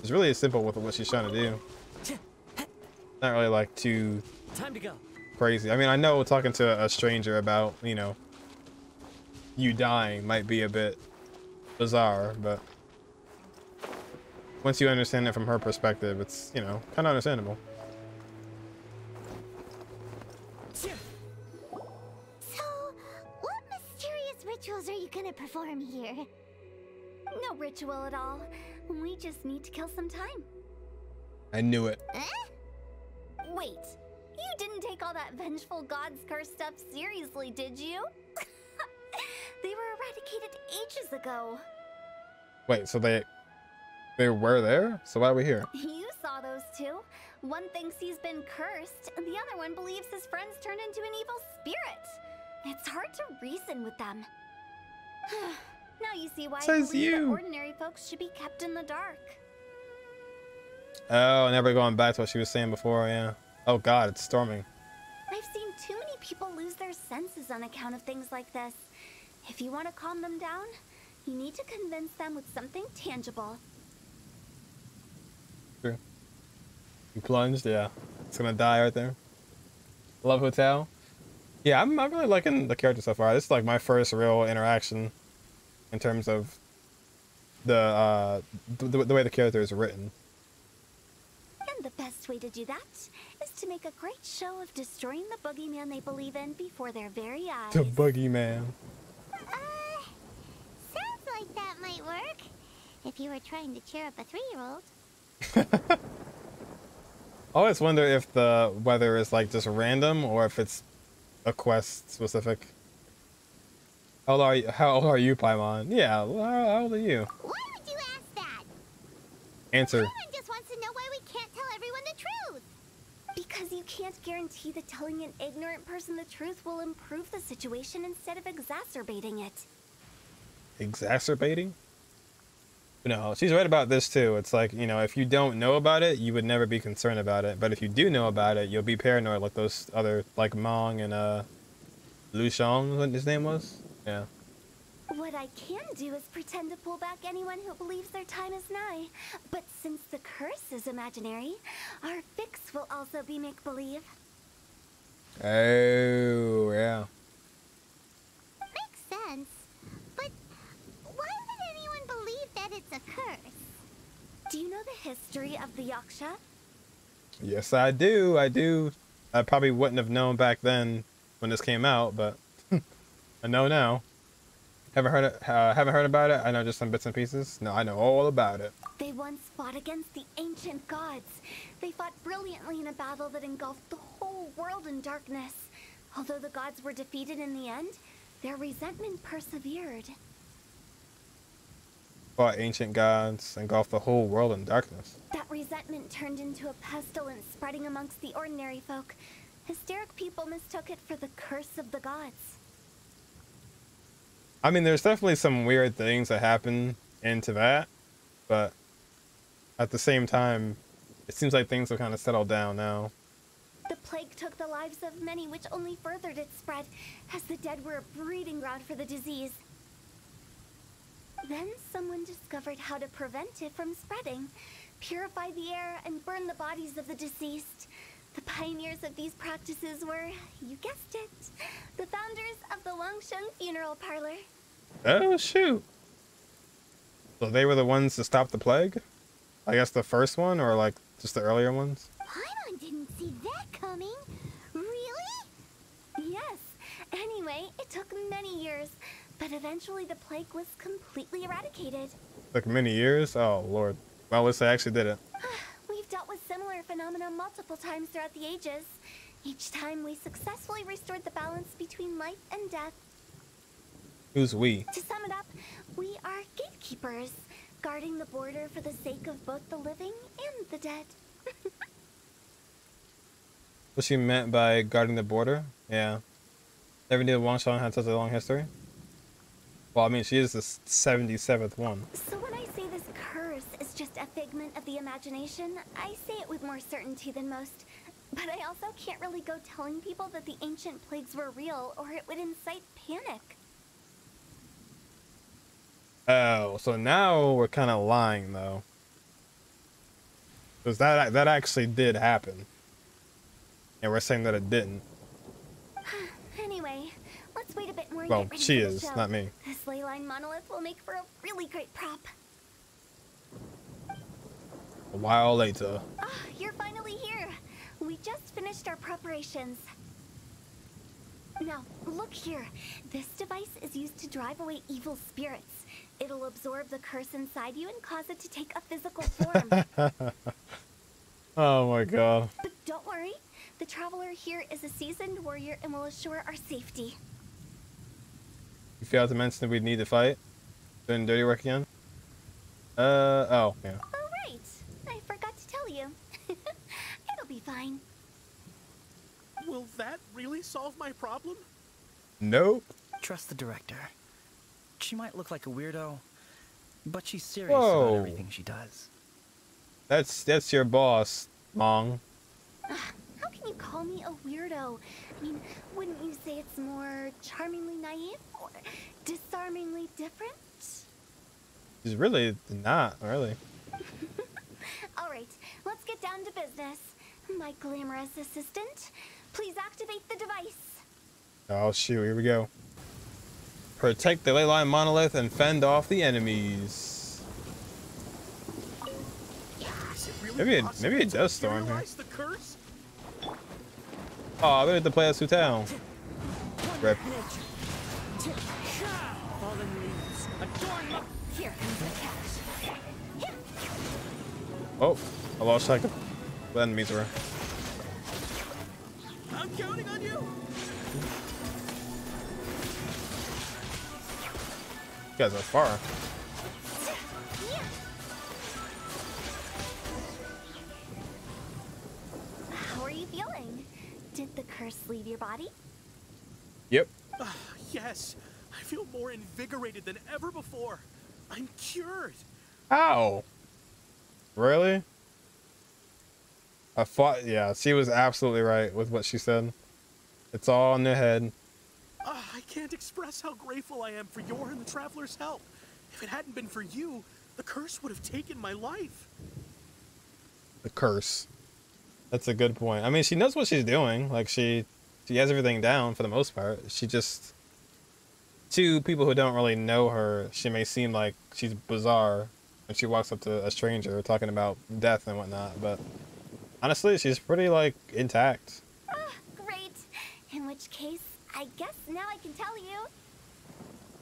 it's really simple with what she's trying to do. Not really like too Time to go. crazy. I mean, I know talking to a stranger about, you know, you dying might be a bit bizarre, but once you understand it from her perspective, it's, you know, kind of understandable. Gonna perform here? No ritual at all. We just need to kill some time. I knew it. Eh? Wait, you didn't take all that vengeful god's curse stuff seriously, did you? they were eradicated ages ago. Wait, so they they were there? So why are we here? You saw those two. One thinks he's been cursed, and the other one believes his friends turned into an evil spirit. It's hard to reason with them. now you see why Says you. ordinary folks should be kept in the dark. Oh, never going back to what she was saying before, yeah. Oh god, it's storming. I've seen too many people lose their senses on account of things like this. If you want to calm them down, you need to convince them with something tangible. True. You plunged, yeah. It's gonna die right there. Love Hu Tao. Yeah, I'm, I'm really liking the character so far. This is like my first real interaction in terms of the uh the, the way the character is written. And the best way to do that is to make a great show of destroying the boogeyman they believe in before their very eyes. The boogeyman. Uh, sounds like that might work. If you were trying to cheer up a three-year-old. I always wonder if the weather is like just random or if it's a quest specific. How old are you? How old are you, Paimon? Yeah, how, how old are you? Why would you ask that? Answer. Everyone just wants to know why we can't tell everyone the truth. Because you can't guarantee that telling an ignorant person the truth will improve the situation instead of exacerbating it. exacerbating. No, she's right about this too. It's like, you know, if you don't know about it, you would never be concerned about it. But if you do know about it, you'll be paranoid like those other, like Mong and uh, Lu Shang, what his name was? Yeah. What I can do is pretend to pull back anyone who believes their time is nigh. But since the curse is imaginary, our fix will also be make-believe. Oh, yeah. Makes sense. But why would anyone believe that it's a curse? Do you know the history of the Yaksha? Yes, I do. I do. I probably wouldn't have known back then when this came out, but I know now. Haven't heard it, uh, haven't heard about it. I know just some bits and pieces. No, I know all about it. They once fought against the ancient gods. They fought brilliantly in a battle that engulfed the whole world in darkness. Although the gods were defeated in the end, their resentment persevered. Fought ancient gods, and engulfed the whole world in darkness. That resentment turned into a pestilence spreading amongst the ordinary folk. Hysteric people mistook it for the curse of the gods. I mean, there's definitely some weird things that happen into that, but at the same time, it seems like things have kind of settled down now. The plague took the lives of many, which only furthered its spread, as the dead were a breeding ground for the disease. Then someone discovered how to prevent it from spreading, purify the air, and burn the bodies of the deceased. The pioneers of these practices were, you guessed it, the founders of the Wangsheng Funeral Parlor. Oh shoot! So they were the ones to stop the plague? I guess the first one, or like just the earlier ones? Paimon didn't see that coming. Really? Yes. Anyway, it took many years, but eventually the plague was completely eradicated. Like many years? Oh lord. Well, at least they actually did it. We've dealt with similar phenomena multiple times throughout the ages. Each time we successfully restored the balance between life and death. Who's we? To sum it up, we are gatekeepers, guarding the border for the sake of both the living and the dead. What she meant by guarding the border? Yeah. Never knew Wangsheng had such a long history. Well, I mean, she is the 77th one. So when I say this curse is just a figment of the imagination, I say it with more certainty than most. But I also can't really go telling people that the ancient plagues were real, or it would incite panic. Oh, so now we're kind of lying, though. Because that, that actually did happen. And we're saying that it didn't. Let's wait a bit more Well, she is, not me. This ley line monolith will make for a really great prop. A while later. Ah, you're finally here. We just finished our preparations. Now, look here. This device is used to drive away evil spirits. It'll absorb the curse inside you and cause it to take a physical form. Oh my god. but don't worry, the traveler here is a seasoned warrior and will assure our safety. You failed to mention that we'd need to fight? Doing dirty work again? Uh, oh, yeah. Oh, right. I forgot to tell you. It'll be fine. Will that really solve my problem? Nope. Trust the director. She might look like a weirdo, but she's serious Whoa. about everything she does. That's, that's your boss, Mong. How can you call me a weirdo? I mean, wouldn't you say it's more charmingly naive or disarmingly different? She's really not, really. All right, let's get down to business. My glamorous assistant, please activate the device. Oh shoot, here we go. Protect the leyline monolith and fend off the enemies. Is really Maybe it- maybe it does storm here. the curse? Oh, I better to play as Town. Rip. Here comes the catch. Oh, I lost track of the enemies were. I'm counting on you. You guys are far. Did the curse leave your body? Yep. Ah, yes, I feel more invigorated than ever before. I'm cured. Ow. Really? I thought, yeah, she was absolutely right with what she said. It's all in the head. Ah, I can't express how grateful I am for your and the traveler's help. If it hadn't been for you, the curse would have taken my life. The curse. That's a good point. I mean, she knows what she's doing. Like she, she has everything down for the most part. She just, to people who don't really know her, she may seem like she's bizarre when she walks up to a stranger talking about death and whatnot. But honestly, she's pretty like intact. Ah, great. In which case, I guess now I can tell you.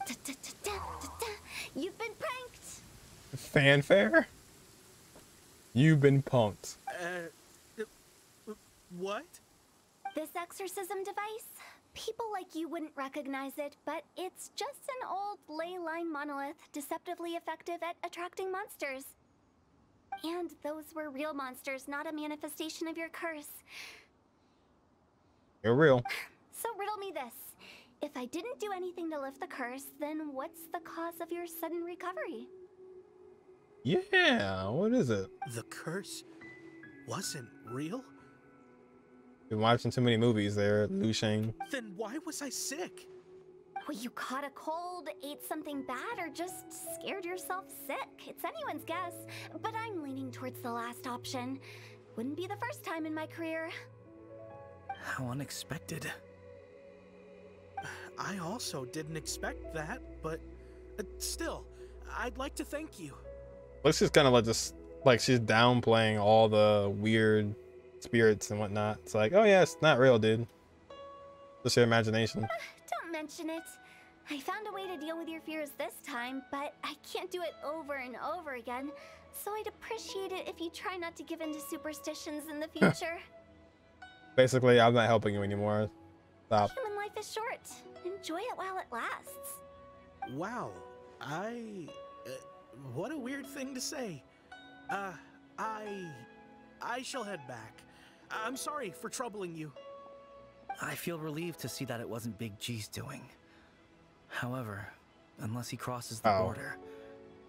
Da-da-da-da-da-da. You've been pranked. Fanfare. You've been punked. Uh, what? This exorcism device? People like you wouldn't recognize it, but it's just an old ley line monolith deceptively effective at attracting monsters. And those were real monsters, not a manifestation of your curse. You're real. So riddle me this. If I didn't do anything to lift the curse, then what's the cause of your sudden recovery? Yeah. What is it? The curse wasn't real? Been watching too many movies there, Lu Shang. Then why was I sick? Well, you caught a cold, ate something bad, or just scared yourself sick. It's anyone's guess. But I'm leaning towards the last option. Wouldn't be the first time in my career. How unexpected. I also didn't expect that, but uh, still, I'd like to thank you. Looks just kind of like just like she's downplaying all the weird spirits and whatnot. It's like, oh yeah, it's not real, dude. Just your imagination. Don't mention it. I found a way to deal with your fears this time, but I can't do it over and over again. So I'd appreciate it if you try not to give in to superstitions in the future. Basically, I'm not helping you anymore. Stop. Human life is short. Enjoy it while it lasts. Wow. I. Uh, what a weird thing to say. Uh, I. I shall head back. I'm sorry for troubling you. I feel relieved to see that it wasn't Big G's doing. However, unless he crosses the Oh. border,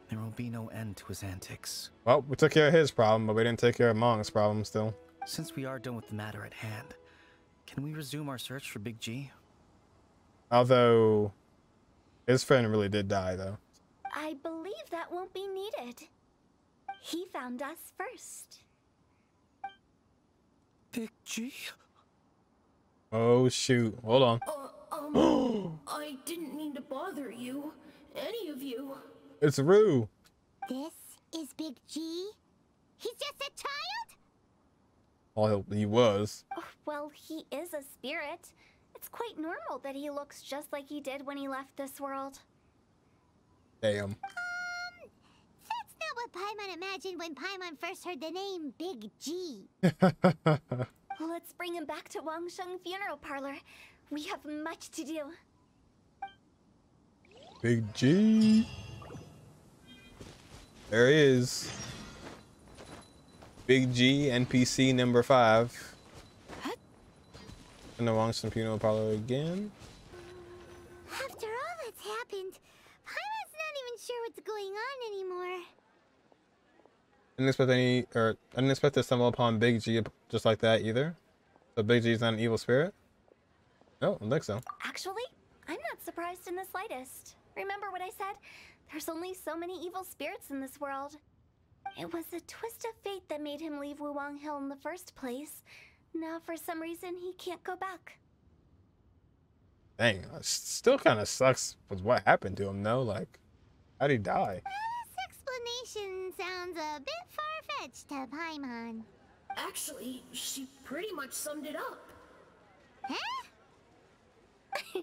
there will be no end to his antics. Well, we took care of his problem, but we didn't take care of Mong's problem still. Since we are done with the matter at hand, can we resume our search for Big G? Although, his friend really did die, though. I believe that won't be needed. He found us first. Big G? Oh, shoot. Hold on. Uh, um, I didn't mean to bother you. Any of you. It's Rue. This is Big G? He's just a child? Well, he was. Oh, well, he is a spirit. It's quite normal that he looks just like he did when he left this world. Damn. That's not what Paimon imagined when Paimon first heard the name Big G. Let's bring him back to Wangsheng Funeral Parlor. We have much to do. Big G. There he is. Big G, NPC number five. In the Wangsheng Funeral Parlor again. After all that's happened, Paimon's not even sure what's going on anymore. Didn't expect any, or I didn't expect to stumble upon Big G just like that either. So Big G's not an evil spirit? No, I don't think so. Actually, I'm not surprised in the slightest. Remember what I said? There's only so many evil spirits in this world. It was a twist of fate that made him leave Wuwang Hill in the first place. Now, for some reason, he can't go back. Dang, it still kind of sucks with what happened to him, though. Like, how'd he die? This explanation sounds a bit far-fetched to Paimon. Actually, she pretty much summed it up. Huh?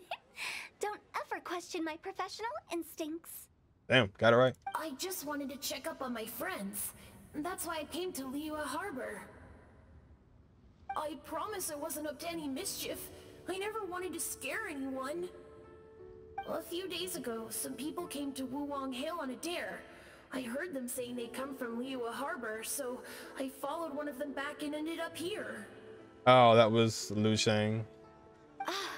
Don't ever question my professional instincts. Damn, got it right. I just wanted to check up on my friends. That's why I came to Liyue Harbor. I promise I wasn't up to any mischief. I never wanted to scare anyone. A few days ago, some people came to Wuwang Hill on a dare. I heard them saying they come from Liyue Harbor, so I followed one of them back and ended up here. Oh, that was Lu Shang. Ah,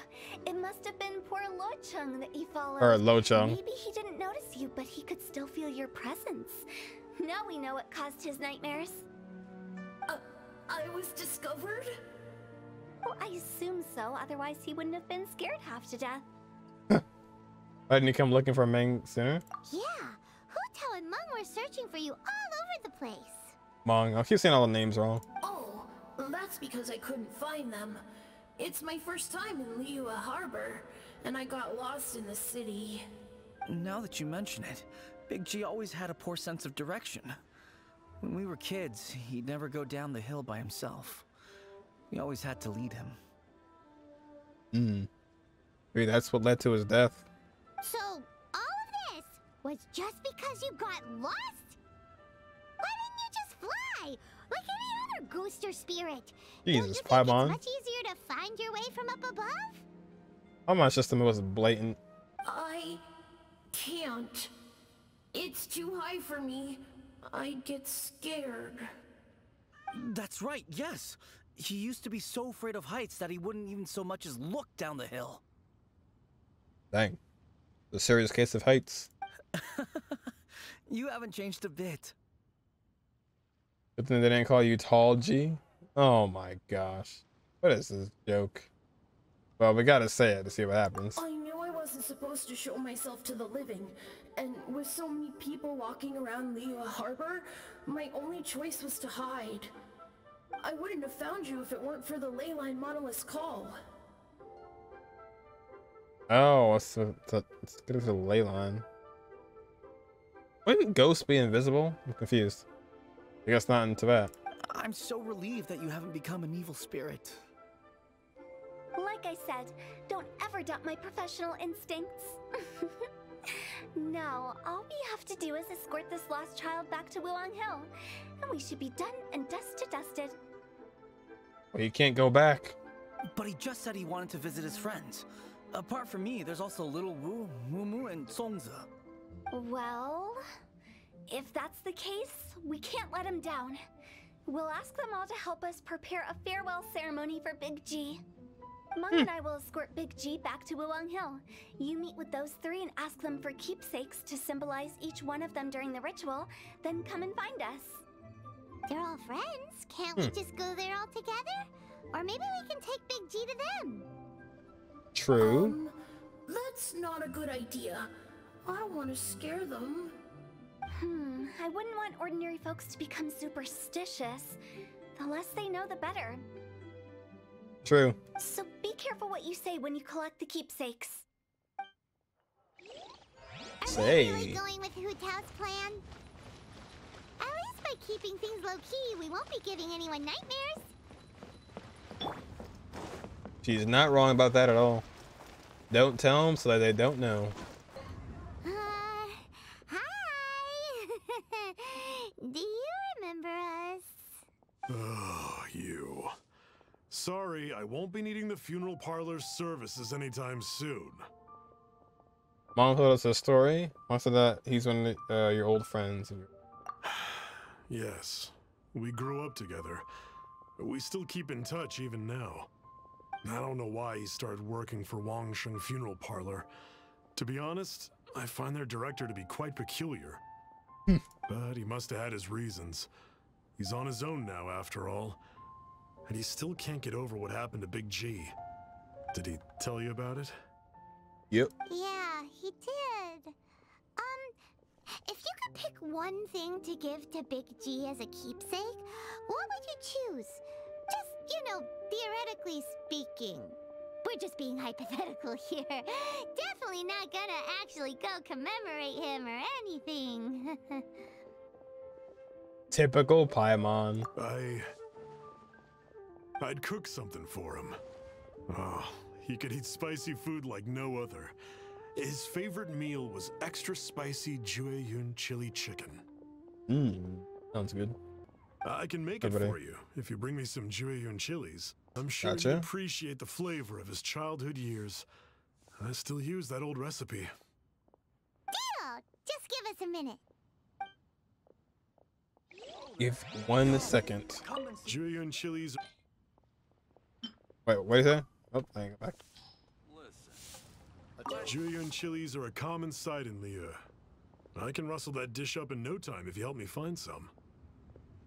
it must have been poor Lo Chung that you followed. Or Lo Chung. Maybe he didn't notice you, but he could still feel your presence. Now we know what caused his nightmares. Uh, I was discovered? Well, I assume so, otherwise he wouldn't have been scared half to death. Why didn't he come looking for Meng sooner? Yeah, Hu Tao and Meng were searching for you all over the place. Mung, I keep saying all the names wrong. Oh, that's because I couldn't find them. It's my first time in Liyue Harbor, and I got lost in the city. Now that you mention it, Big G always had a poor sense of direction. When we were kids, he'd never go down the hill by himself. We always had to lead him. Hmm. Maybe that's what led to his death. So, all of this was just because you got lost? Why didn't you just fly? Like any other ghost or spirit? Don't you Jesus, think it's much easier to find your way from up above? Paimon's just the most blatant. I can't. It's too high for me. I get scared. That's right, yes! He used to be so afraid of heights that he wouldn't even so much as look down the hill. Dang. The serious case of heights. You haven't changed a bit. But then they didn't call you Tall G? Oh my gosh. What is this joke? Well, we gotta say it to see what happens. I knew I wasn't supposed to show myself to the living, and with so many people walking around Liyue Harbor, my only choice was to hide. I wouldn't have found you if it weren't for the Leyline Monolith's call. Oh, it's the, the, let's get to the ley line. Wouldn't ghosts be invisible? I'm confused. I guess not in Teyvat. I'm so relieved that you haven't become an evil spirit. Like I said, don't ever doubt my professional instincts. now, all we have to do is escort this lost child back to Wuwang Hill, and we should be done and dust to dusted. Well, you can't go back. But he just said he wanted to visit his friends. Apart from me, there's also Little Wu, Mumu, and Songza. Well, if that's the case, we can't let him down. We'll ask them all to help us prepare a farewell ceremony for Big G. Mung and I will escort Big G back to Wuwang Hill. You meet with those three and ask them for keepsakes to symbolize each one of them during the ritual, then come and find us. They're all friends. Can't we just go there all together? Or maybe we can take Big G to them. True. Um, that's not a good idea. I don't want to scare them. Hmm, I wouldn't want ordinary folks to become superstitious. The less they know, the better. True. So be careful what you say when you collect the keepsakes. Are Say. we really going with Hu Tao's plan? At least by keeping things low key, we won't be giving anyone nightmares. She's not wrong about that at all. Don't tell them so that they don't know. Uh, hi! Do you remember us? Oh, you. Sorry, I won't be needing the funeral parlor services anytime soon. Mom told us a story. Said that he's one of the, uh, your old friends. Yes, we grew up together. But we still keep in touch even now. I don't know why he started working for Wangsheng Funeral Parlor. To be honest, I find their director to be quite peculiar. but he must have had his reasons. He's on his own now, after all. And he still can't get over what happened to Big G. Did he tell you about it? Yep. Yeah, he did. Um, if you could pick one thing to give to Big G as a keepsake, what would you choose? Just, you know, theoretically speaking. We're just being hypothetical here. Definitely not gonna actually go commemorate him or anything. Typical Paimon. I. I'd cook something for him. Oh, he could eat spicy food like no other. His favorite meal was extra spicy Jueyun chili chicken. Mmm. Sounds good. I can make it for you if you bring me some Jueyun chilies. I'm sure Gotcha. you appreciate the flavor of his childhood years. I still use that old recipe. Deal! Just give us a minute. Give one second. Jueyun chilies Wait, what did you say? Oh, I got back. Jueyun chilies are a common sight in Liyue. I can rustle that dish up in no time if you help me find some.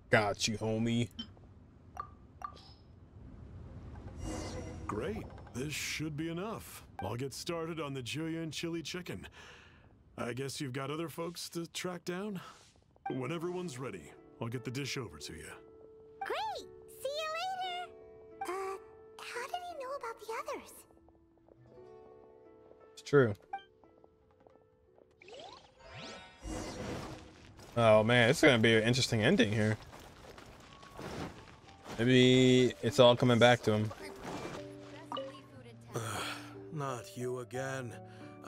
Got you, homie. Great. This should be enough. I'll get started on the Jueyun chili chicken. I guess you've got other folks to track down? When everyone's ready, I'll get the dish over to you. Great! True. Oh man, it's gonna be an interesting ending here. Maybe it's all coming back to him. Not you again.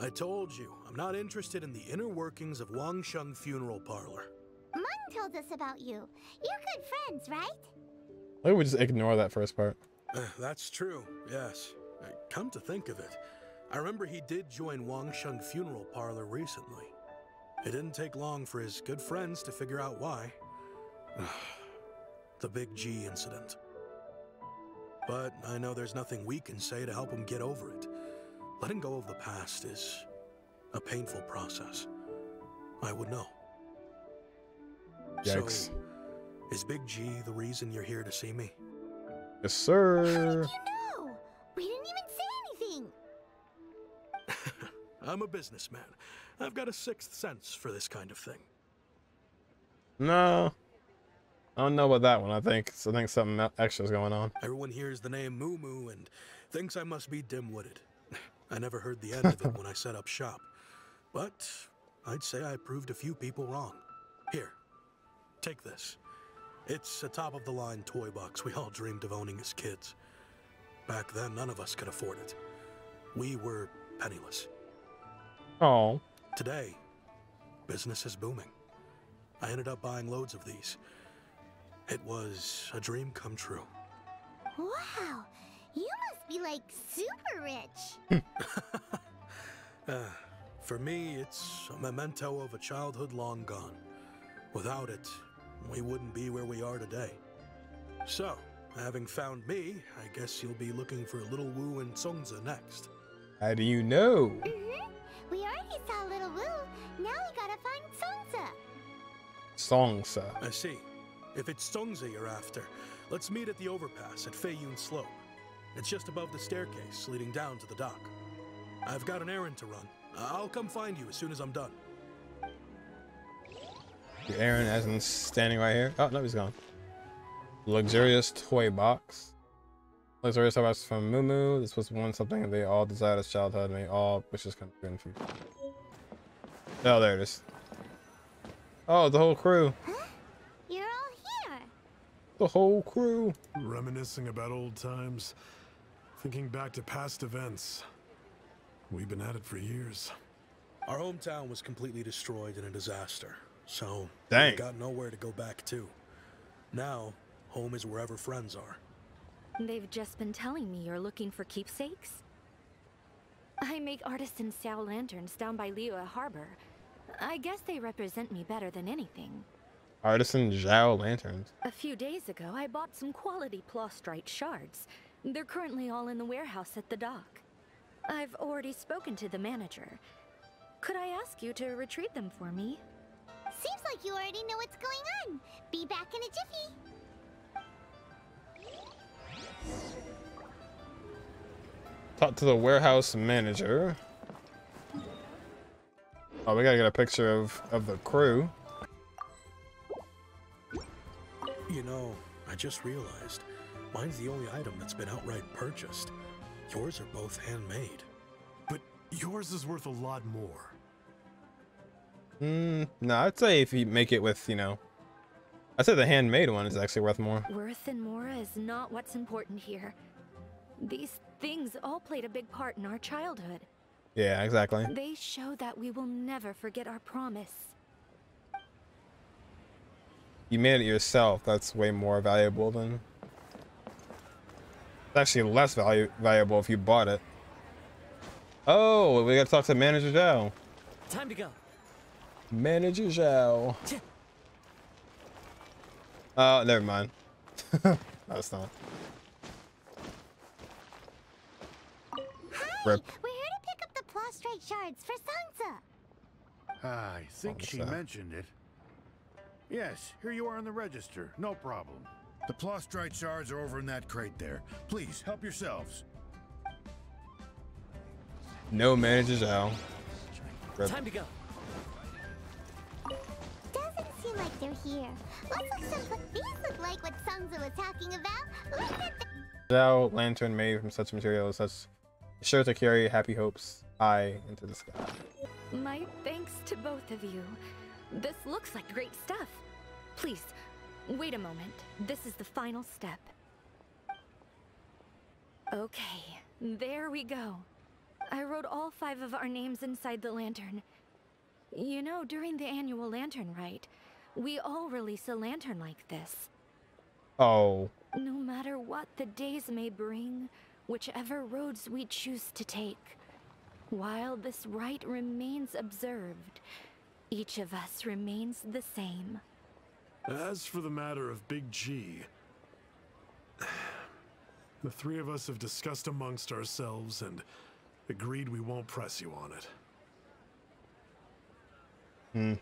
I told you, I'm not interested in the inner workings of Wang Wangsheng Funeral Parlor. Mung told us about you. You're good friends, right? Maybe we just ignore that first part. Uh, that's true, yes. Come to think of it, I remember he did join Wang Sheng Funeral Parlor recently. It didn't take long for his good friends to figure out why. the Big G incident. But I know there's nothing we can say to help him get over it. Letting go of the past is a painful process. I would know. Yikes. So, is Big G the reason you're here to see me? Yes, sir. How did You know! We didn't even say anything! I'm a businessman. I've got a sixth sense for this kind of thing. No. I don't know about that one. I think I think something extra's going on. Everyone hears the name Mumu and thinks I must be dim-witted. I never heard the end of it when I set up shop. But I'd say I proved a few people wrong. Here, take this. It's a top-of-the-line toy box we all dreamed of owning as kids. Back then, none of us could afford it. We were penniless. Oh. Today, business is booming. I ended up buying loads of these. It was a dream come true. Wow, you must be like super rich. Uh, for me, it's a memento of a childhood long gone. Without it, we wouldn't be where we are today. So, having found me, I guess you'll be looking for a Little Wu and Songza next. How do you know? Mm-hmm. We already saw Little Wu. Now we gotta find Songza. Songsa. I see. If it's Songza you're after, let's meet at the overpass at Feiyun Slope. It's just above the staircase leading down to the dock. I've got an errand to run. I'll come find you as soon as I'm done. Aaron as in standing right here. Oh no, he's gone. Luxurious toy box. Luxurious toy box from Mumu. This was one something they all desired as childhood and they all wishes come true in the future. Oh, there it is. Oh, the whole crew. You're all here. The whole crew. Reminiscing about old times, thinking back to past events. We've been at it for years. Our hometown was completely destroyed in a disaster, so Dang. we got nowhere to go back to. Now, home is wherever friends are. They've just been telling me you're looking for keepsakes. I make artisan Xiao lanterns down by Liyue Harbor. I guess they represent me better than anything. Artisan Xiao lanterns. A few days ago, I bought some quality plastrite shards. They're currently all in the warehouse at the dock. I've already spoken to the manager. Could I ask you to retrieve them for me? Seems like you already know what's going on. Be back in a jiffy. Talk to the warehouse manager. Oh, we gotta get a picture of, of the crew. You know, I just realized mine's the only item that's been outright purchased. Yours are both handmade. But yours is worth a lot more. Hmm, no, I'd say if you make it with, you know, I'd say the handmade one is actually worth more. Worth and Mora is not what's important here. These things all played a big part in our childhood. Yeah, exactly. They show that we will never forget our promise. You made it yourself. That's way more valuable than. It's actually less value valuable if you bought it. Oh, we gotta talk to Manager Zhao. Time to go. Manager Zhao. Oh, never mind. That's not. Rip. We're here to pick up the plastrite shards for Sansa. I think she Sansa. mentioned it. Yes, here you are on the register. No problem. The plastrite shards are over in that crate there. Please, help yourselves. No managers out. Time to go. Like they're here. Let's look some. These look like what Sansa was talking about. Look at the. Xiao lantern made from such material is such sure to carry happy hopes high into the sky. My thanks to both of you. This looks like great stuff. Please, wait a moment. This is the final step. Okay, there we go. I wrote all five of our names inside the lantern. You know, during the annual lantern rite, we all release a lantern like this. Oh, No matter what the days may bring, whichever roads we choose to take, while this rite remains observed, each of us remains the same. As for the matter of Big G, the three of us have discussed amongst ourselves and agreed we won't press you on it. hmm.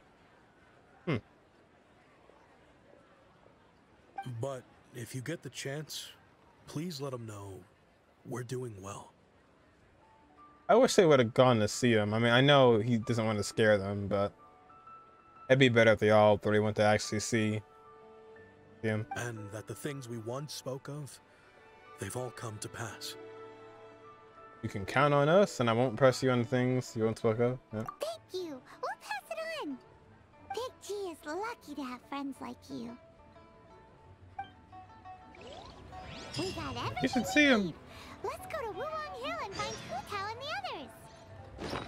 But if you get the chance, please let them know we're doing well. I wish they would have gone to see him. I mean, I know he doesn't want to scare them, but it'd be better if they all three went to actually see him. And that the things we once spoke of, they've all come to pass. You can count on us, and I won't press you on the things you won't spoke of. Yeah. Thank you. We'll pass it on. Big G is lucky to have friends like you. You should see him. need. Let's go to Wuwang Hill and find Hu Tao and the others.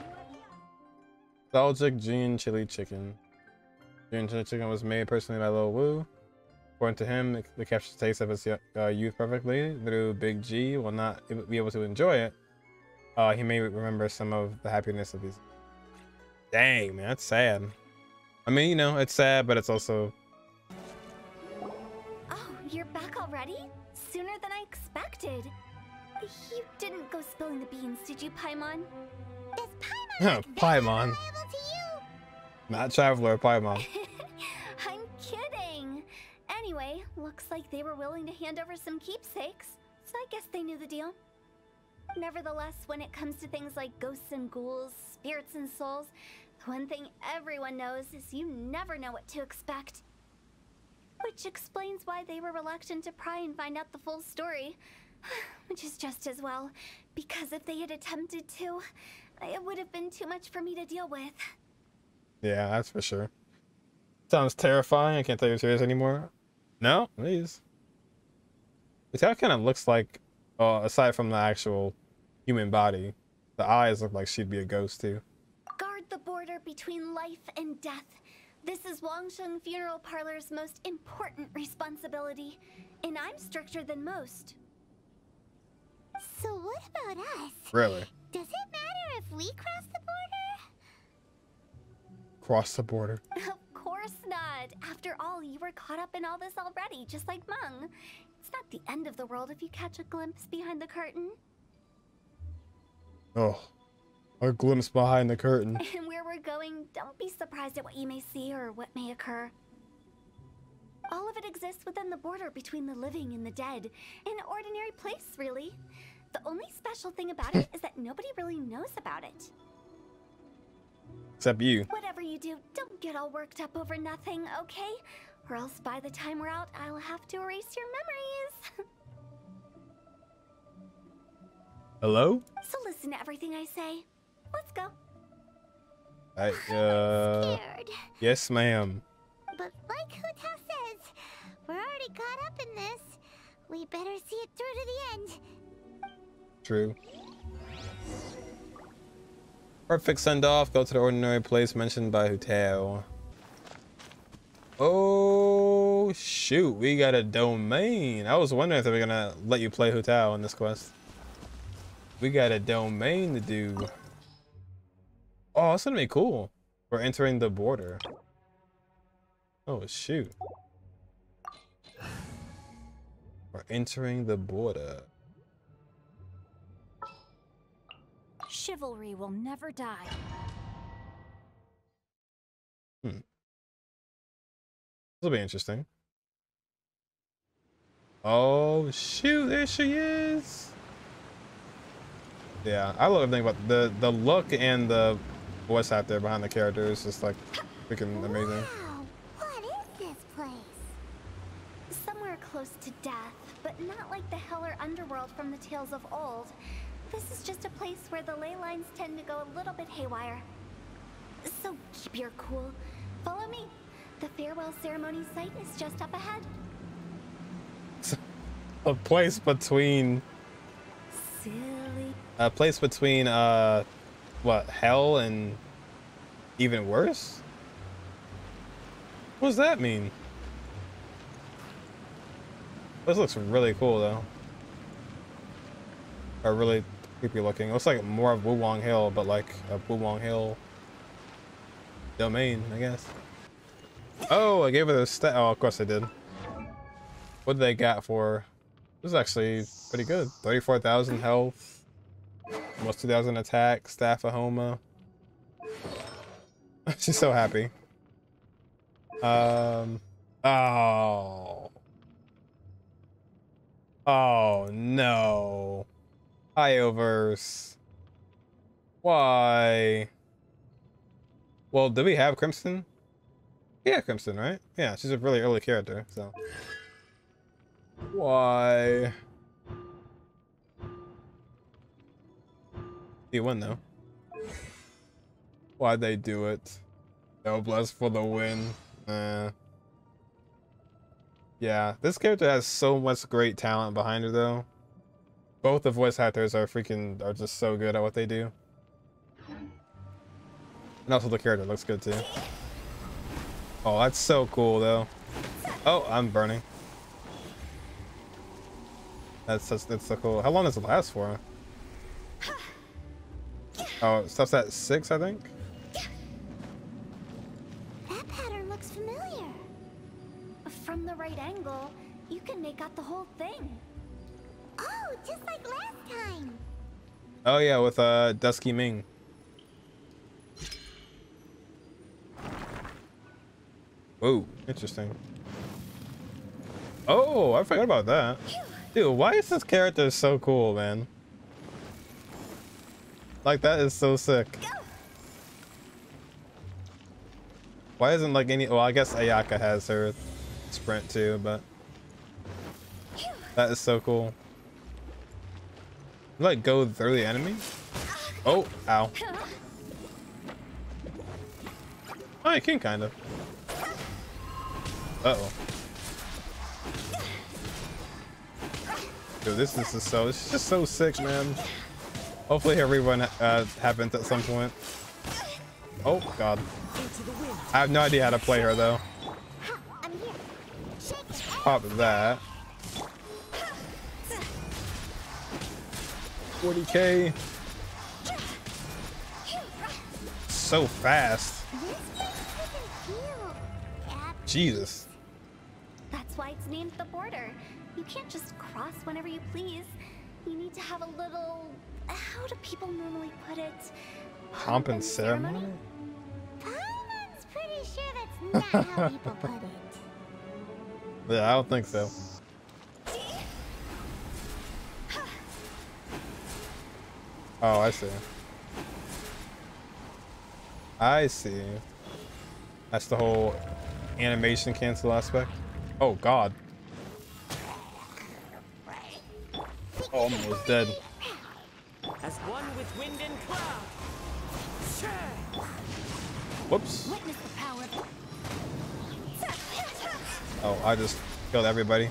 Nostalgic Jueyun Chili Chicken. Jueyun Chili Chicken was made personally by Lil Wu. According to him, it, it captures the taste of his uh, youth perfectly. Little Big G will not be able to enjoy it. Uh, he may remember some of the happiness of his. Dang, man, that's sad. I mean, you know, it's sad, but it's also. Oh, you're back already? Than I expected. You didn't go spilling the beans, did you, Paimon? Is Paimon Paimon. to you? Not Traveler, Paimon. I'm kidding. Anyway, looks like they were willing to hand over some keepsakes, so I guess they knew the deal. Nevertheless, when it comes to things like ghosts and ghouls, spirits and souls, the one thing everyone knows is you never know what to expect. Which explains why they were reluctant to pry and find out the full story. Which is just as well, because if they had attempted to, it would have been too much for me to deal with. Yeah, that's for sure. Sounds terrifying. I can't tell you serious anymore. No, please. It kind of looks like, uh, aside from the actual human body, the eyes look like she'd be a ghost too. Guard the border between life and death. This is Wangsheng Funeral Parlor's most important responsibility, and I'm stricter than most. So what about us? Really? Does it matter if we cross the border? Cross the border. Of course not. After all, you were caught up in all this already, just like Meng. It's not the end of the world if you catch a glimpse behind the curtain. Oh, a glimpse behind the curtain. And where we're going, don't be surprised at what you may see or what may occur. All of it exists within the border between the living and the dead. An ordinary place, really. The only special thing about it is that nobody really knows about it. Except you. Whatever you do, don't get all worked up over nothing, okay? Or else by the time we're out, I'll have to erase your memories. Hello? so listen to everything I say. Let's go. I, uh, Scared. yes, ma'am. But like Hu Tao says, we're already caught up in this. We better see it through to the end. True. Perfect send off. Go to the ordinary place mentioned by Hu Tao. Oh shoot, we got a domain. I was wondering if they were gonna let you play Hu Tao in this quest. We got a domain to do. Oh, that's gonna be cool. We're entering the border. Oh shoot. We're entering the border. Chivalry will never die. Hmm. This will be interesting. Oh shoot, there she is. Yeah, I love everything about the the look and the voice actor behind the character is just like freaking amazing. Wow, what is this place? Somewhere close to death, but not like the hell or underworld from the tales of old. This is just a place where the ley lines tend to go a little bit haywire. So keep your cool. Follow me. The farewell ceremony site is just up ahead. A place between Silly. a place between uh what hell and even worse? What does that mean? This looks really cool though. Or really creepy looking. It looks like more of Wuwang Hill, but like a Wuwang Hill domain, I guess. Oh, I gave her the stat. Oh, of course I did. What did they got for? This is actually pretty good. 34,000 health, almost 2,000 attack, staff of Homa. She's so happy. Um. Oh. Oh no. HoYoverse. Why? Well, do we have Crimson? Yeah, Crimson, right? Yeah, she's a really early character, so. Why? You win though. Why'd they do it? Noblesse for the win. Nah. Yeah, this character has so much great talent behind her though. Both the voice actors are freaking are just so good at what they do. And also the character looks good too. Oh, that's so cool though. Oh, I'm burning. That's that's, that's so cool. How long does it last for? Oh, stuff's at six, I think. That pattern looks familiar. From the right angle, you can make out the whole thing. Oh, just like last time. Oh yeah, with uh Dusky Ming. Whoa, interesting. Oh, I forgot about that. Dude, why is this character so cool, man? Like that is so sick. Why isn't like any well I guess Ayaka has her sprint too, but that is so cool. You, like go through the enemy? Oh, ow. Oh, you can kind of. Uh oh. Dude, this, this is so, it's just so sick, man. Hopefully everyone uh, happens at some point. Oh, God. I have no idea how to play her, though. Pop that. 40k. So fast. Jesus. That's why it's named the border. You can't just cross whenever you please. You need to have a little. How do people normally put it? Pomp and ceremony? Paimon's pretty sure that's not how people put it. Yeah, I don't think so. Oh, I see. I see. That's the whole animation cancel aspect. Oh god. Oh, I'm almost dead. As one with wind and cloud. Whoops. Witness the power. Oh, I just killed everybody.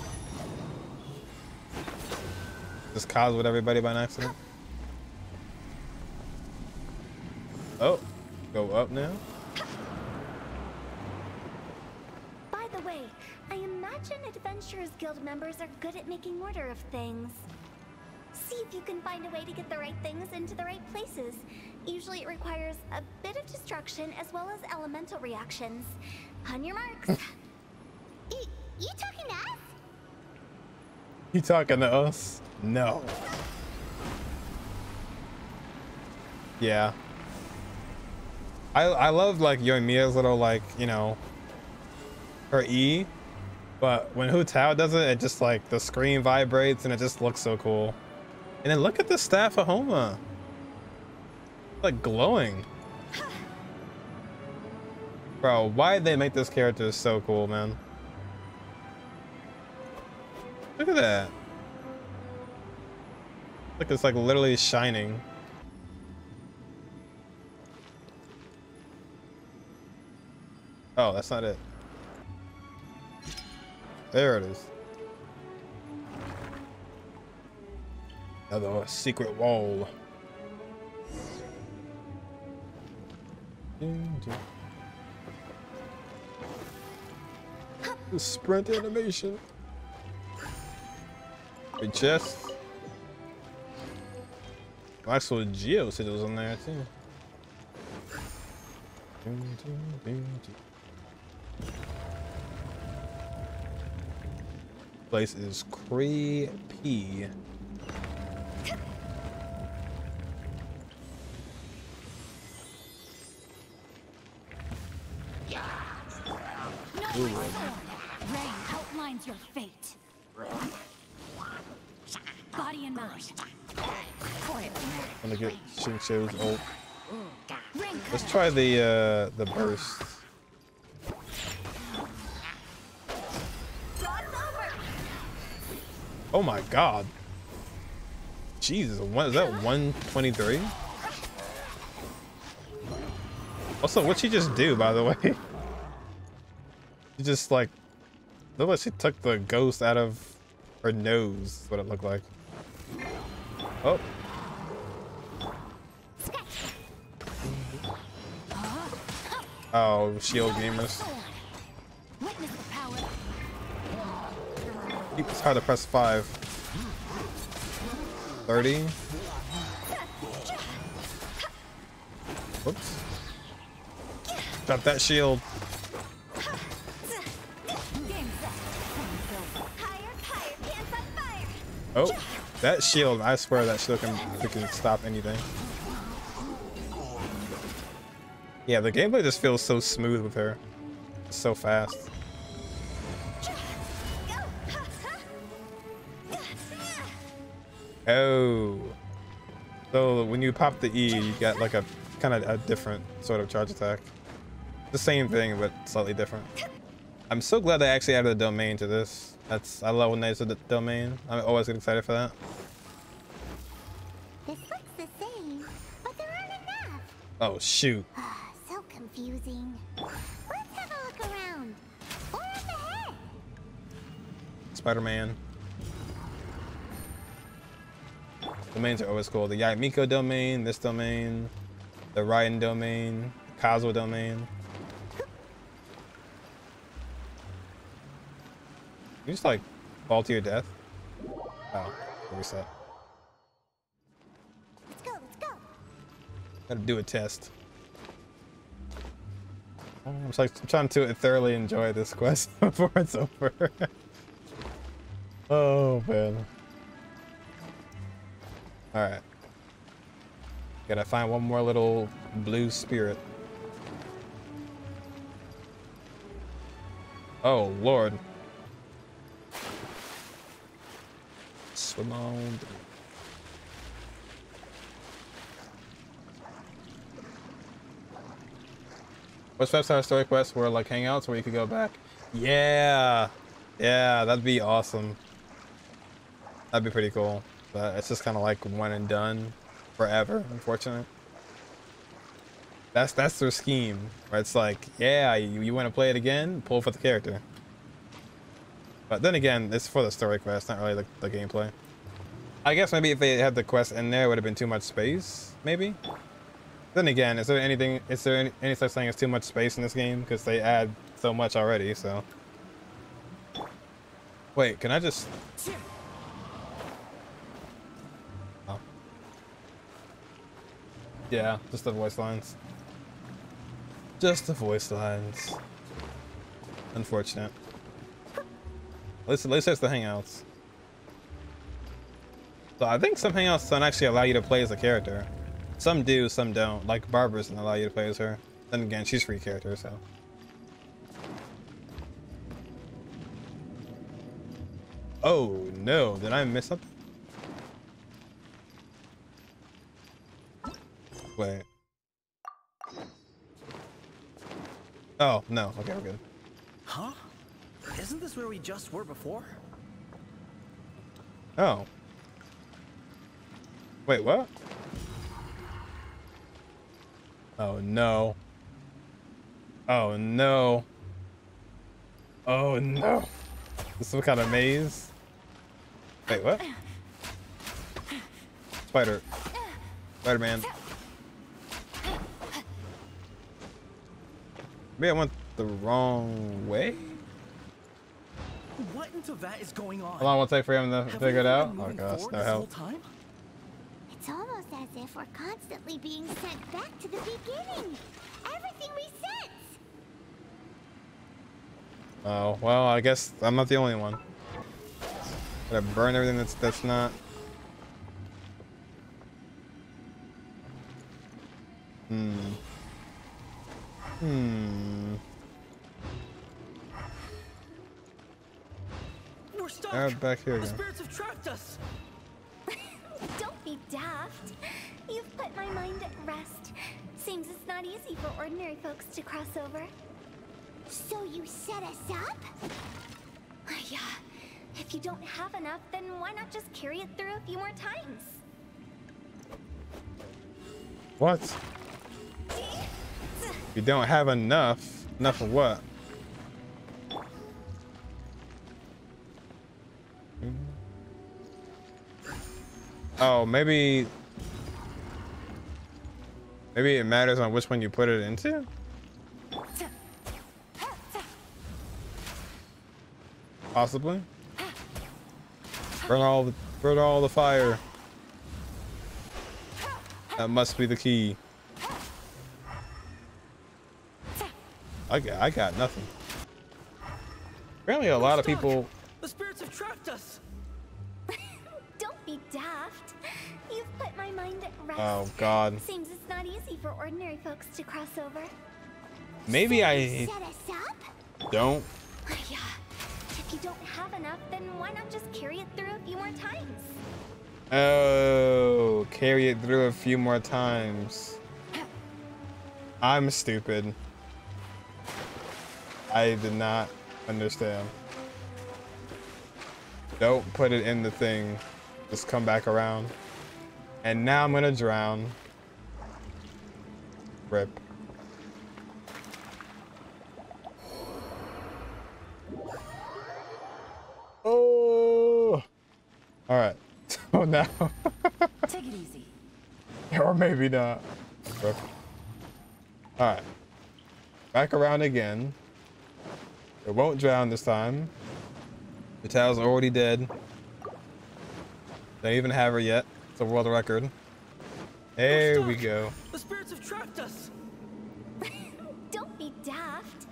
Just caused with everybody by an accident. Oh, go up now. By the way, I imagine Adventurers Guild members are good at making order of things. See if you can find a way to get the right things into the right places. Usually it requires a bit of destruction as well as elemental reactions. On your marks. You, you talking to us? You talking to us? No. Yeah. I I love like Yoimiya's little like, you know, her E, but when Hu Tao does it, it just like the screen vibrates and it just looks so cool. And then look at the staff of Homa. Like glowing. Bro, why did they make this character so cool, man? Look at that. Look, it's like literally shining. Oh, that's not it. There it is. Another secret wall. The sprint animation. Big chest. Actual Geo sigils on there too. Place is creepy. Your fate. Body and mind. I'm gonna get Shincho's ult. Let's try the uh the burst. Oh my god. Jesus, what is that 123? Also, what'd she just do, by the way? She just like look like she took the ghost out of her nose, what it looked like. Oh. Oh, shield gamers. It's hard to press five. 30. Whoops. Drop that shield. Oh, that shield, I swear that shield can, can stop anything. Yeah, the gameplay just feels so smooth with her. So fast. Oh. So when you pop the E, you get like a kind of a different sort of charge attack. The same thing, but slightly different. I'm so glad they actually added a domain to this. That's I love when they there's a domain. I always get excited for that. This looks the same, but there aren't enough. Oh shoot. Ah, so confusing. Let's have a look around. Or up ahead. Spider-Man. Domains are always cool. The Yae Miko domain, this domain, the Raiden domain, Kazuha domain. You just like fall to your death? Oh, reset. Let's go, let's go. Gotta do a test. Um, I'm, like, I'm trying to thoroughly enjoy this quest before it's over. oh man. Alright. Gotta find one more little blue spirit. Oh lord. Swim on. What's five star story quest where like hangouts where you could go back? Yeah, yeah, that'd be awesome. That'd be pretty cool. But it's just kind of like one and done, forever. Unfortunately. That's that's their scheme. Where it's like, yeah, you, you want to play it again? Pull for the character. But then again, it's for the story quest, not really the, the gameplay. I guess maybe if they had the quest in there, it would have been too much space, maybe? Then again, is there anything, is there any, any such thing as too much space in this game? Because they add so much already, so. Wait, can I just... Oh. Yeah, just the voice lines. Just the voice lines. Unfortunate. At least, at least there's the hangouts. So I think some hangouts don't actually allow you to play as a character. Some do, some don't. Like Barbara doesn't allow you to play as her. Then again, she's free character, so. Oh no, did I miss something? Wait. Oh, no. Okay, we're good. Huh? Isn't this where we just were before? Oh. Wait, what? Oh no. Oh no. Oh no. This is some kind of maze. Wait, what? Spider. Spider-Man. Maybe I went the wrong way? What in Teyvat is going on? How long will it take for him to Have figure it out? Oh gosh, no help. time? It's almost as if we're constantly being sent back to the beginning. Everything resets. Oh, well, I guess I'm not the only one. Gotta burn everything that's that's not. Hmm. Hmm. We're stuck. Uh, back here the spirits have trapped us. You've put my mind at rest. Seems it's not easy for ordinary folks to cross over. So you set us up? Yeah. If you don't have enough, then why not just carry it through a few more times? What? You don't have enough. Enough of what? Oh, maybe. Maybe it matters on which one you put it into? Possibly. Burn all the burn all the fire. That must be the key. I got I got nothing. Apparently a lot of people Oh god. Seems it's not easy for ordinary folks to cross over. Maybe I Set us up? don't. Yeah. If you don't have enough, then why not just carry it through a few more times? Oh, carry it through a few more times. I'm stupid. I did not understand. Don't put it in the thing. Just come back around. And now I'm gonna drown. Rip. Oh. All right. Oh no. Take it easy. or maybe not. Rip. All right. Back around again. It won't drown this time. The towel's already dead. Don't even have her yet. It's a world record. There we go. The spirits have trapped us. Don't be daft.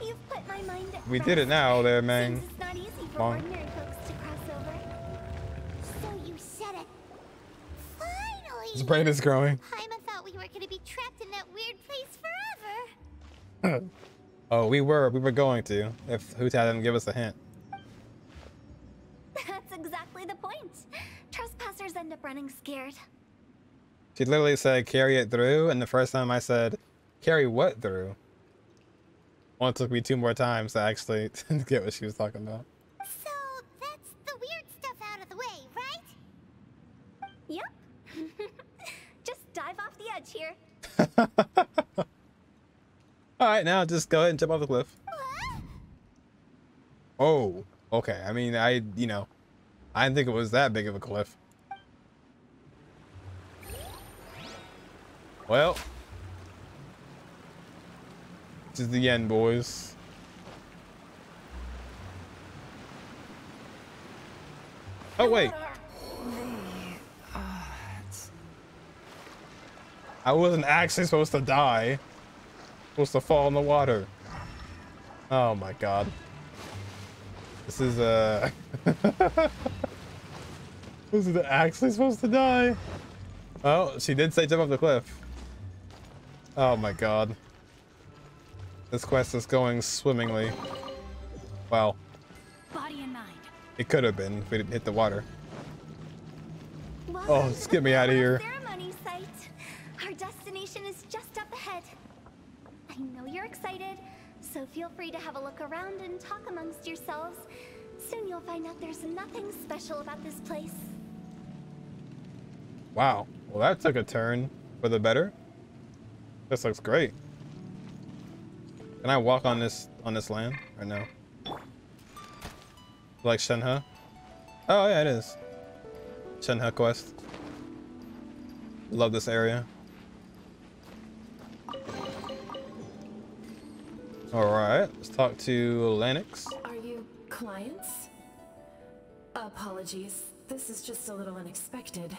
You've put my mind at We rest. did it now there, man. Seems it's not easy for Come ordinary folks to cross over. So you said it. Finally! His brain is growing. Paimon thought we were gonna be trapped in that weird place forever. oh, we were. We were going to. If Hu Tao didn't give us a hint. That's exactly the point. End up running scared. She literally said carry it through, and the first time I said carry what through? Well, it took me two more times to actually get what she was talking about. So that's the weird stuff out of the way, right? Yep. just dive off the edge here. All right, now just go ahead and jump off the cliff. What? Oh, okay. I mean, I, you know, I didn't think it was that big of a cliff. Well, this is the end, boys. Oh, wait. I wasn't actually supposed to die. Supposed to fall in the water. Oh my god. This is uh Was actually supposed to die? Oh, she did say jump off the cliff. Oh my god. This quest is going swimmingly. Well, Body and mind. it could have been if we didn't hit the water. Welcome Oh, just get me out of here. Ceremony site. Our destination is just up ahead. I know you're excited, so feel free to have a look around and talk amongst yourselves. Soon you'll find out there's nothing special about this place. Wow. Well, that took a turn for the better. This looks great. Can I walk on this on this land or no? Like Shenhe? Oh yeah, it is. Shenhe quest. Love this area. All right, let's talk to Lennox. Are you clients? Apologies. This is just a little unexpected.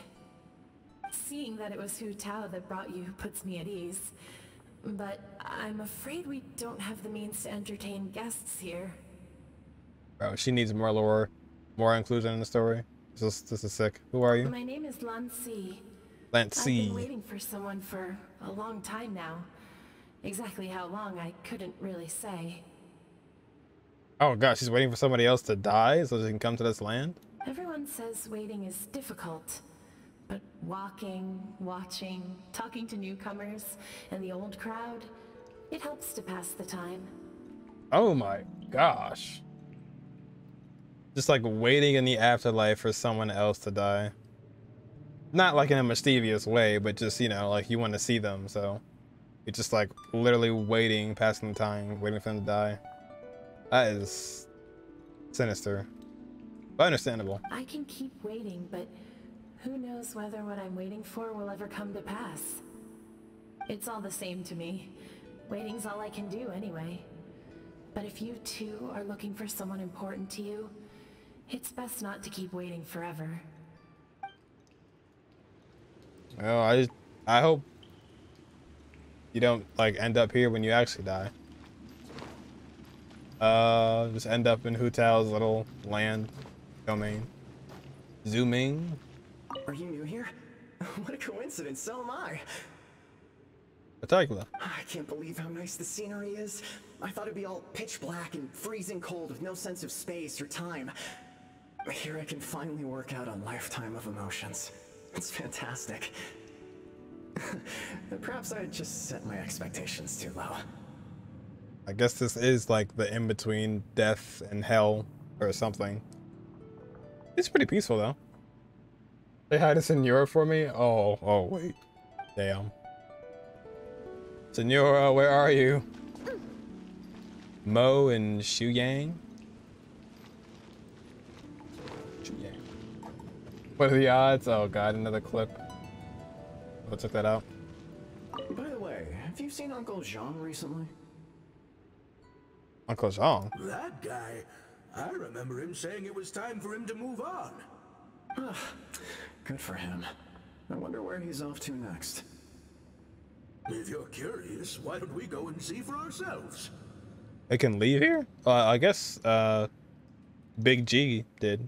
Seeing that it was Hu Tao that brought you puts me at ease. But I'm afraid we don't have the means to entertain guests here. Bro, she needs more lore, more inclusion in the story. This is, this is sick. Who are you? My name is Lan Si. Lance I've been waiting for someone for a long time now. Exactly how long, I couldn't really say. Oh gosh, she's waiting for somebody else to die so she can come to this land? Everyone says waiting is difficult. But walking, watching, talking to newcomers, and the old crowd, it helps to pass the time. Oh my gosh. Just like waiting in the afterlife for someone else to die. Not like in a mischievous way, but just, you know, like you want to see them, so. You're just like literally waiting, passing the time, waiting for them to die. That is sinister. But understandable. I can keep waiting, but who knows whether what I'm waiting for will ever come to pass. It's all the same to me. Waiting's all I can do anyway. But if you too are looking for someone important to you, It's best not to keep waiting forever. Well, I I hope you don't like end up here when you actually die. Uh, just end up in Hu Tao's little land domain. Zooming. Are you new here? What a coincidence, so am I. Particular. I can't believe how nice the scenery is. I thought it'd be all pitch black and freezing cold with no sense of space or time. But here I can finally work out a lifetime of emotions. It's fantastic. Perhaps I just set my expectations too low. I guess this is like the in between death and hell or something. It's pretty peaceful though. Say hi to Signora for me. Oh, oh wait. Damn. Signora, where are you? Mo and Shu Yang? Shu Yang. What are the odds? Oh god, another clip. I'll check that out. By the way, have you seen Uncle Jean recently? Uncle Jean? That guy. I remember him saying it was time for him to move on. Good for him. I wonder where he's off to next. If you're curious, why don't we go and see for ourselves? They can leave here? Uh, I guess uh, Big G did.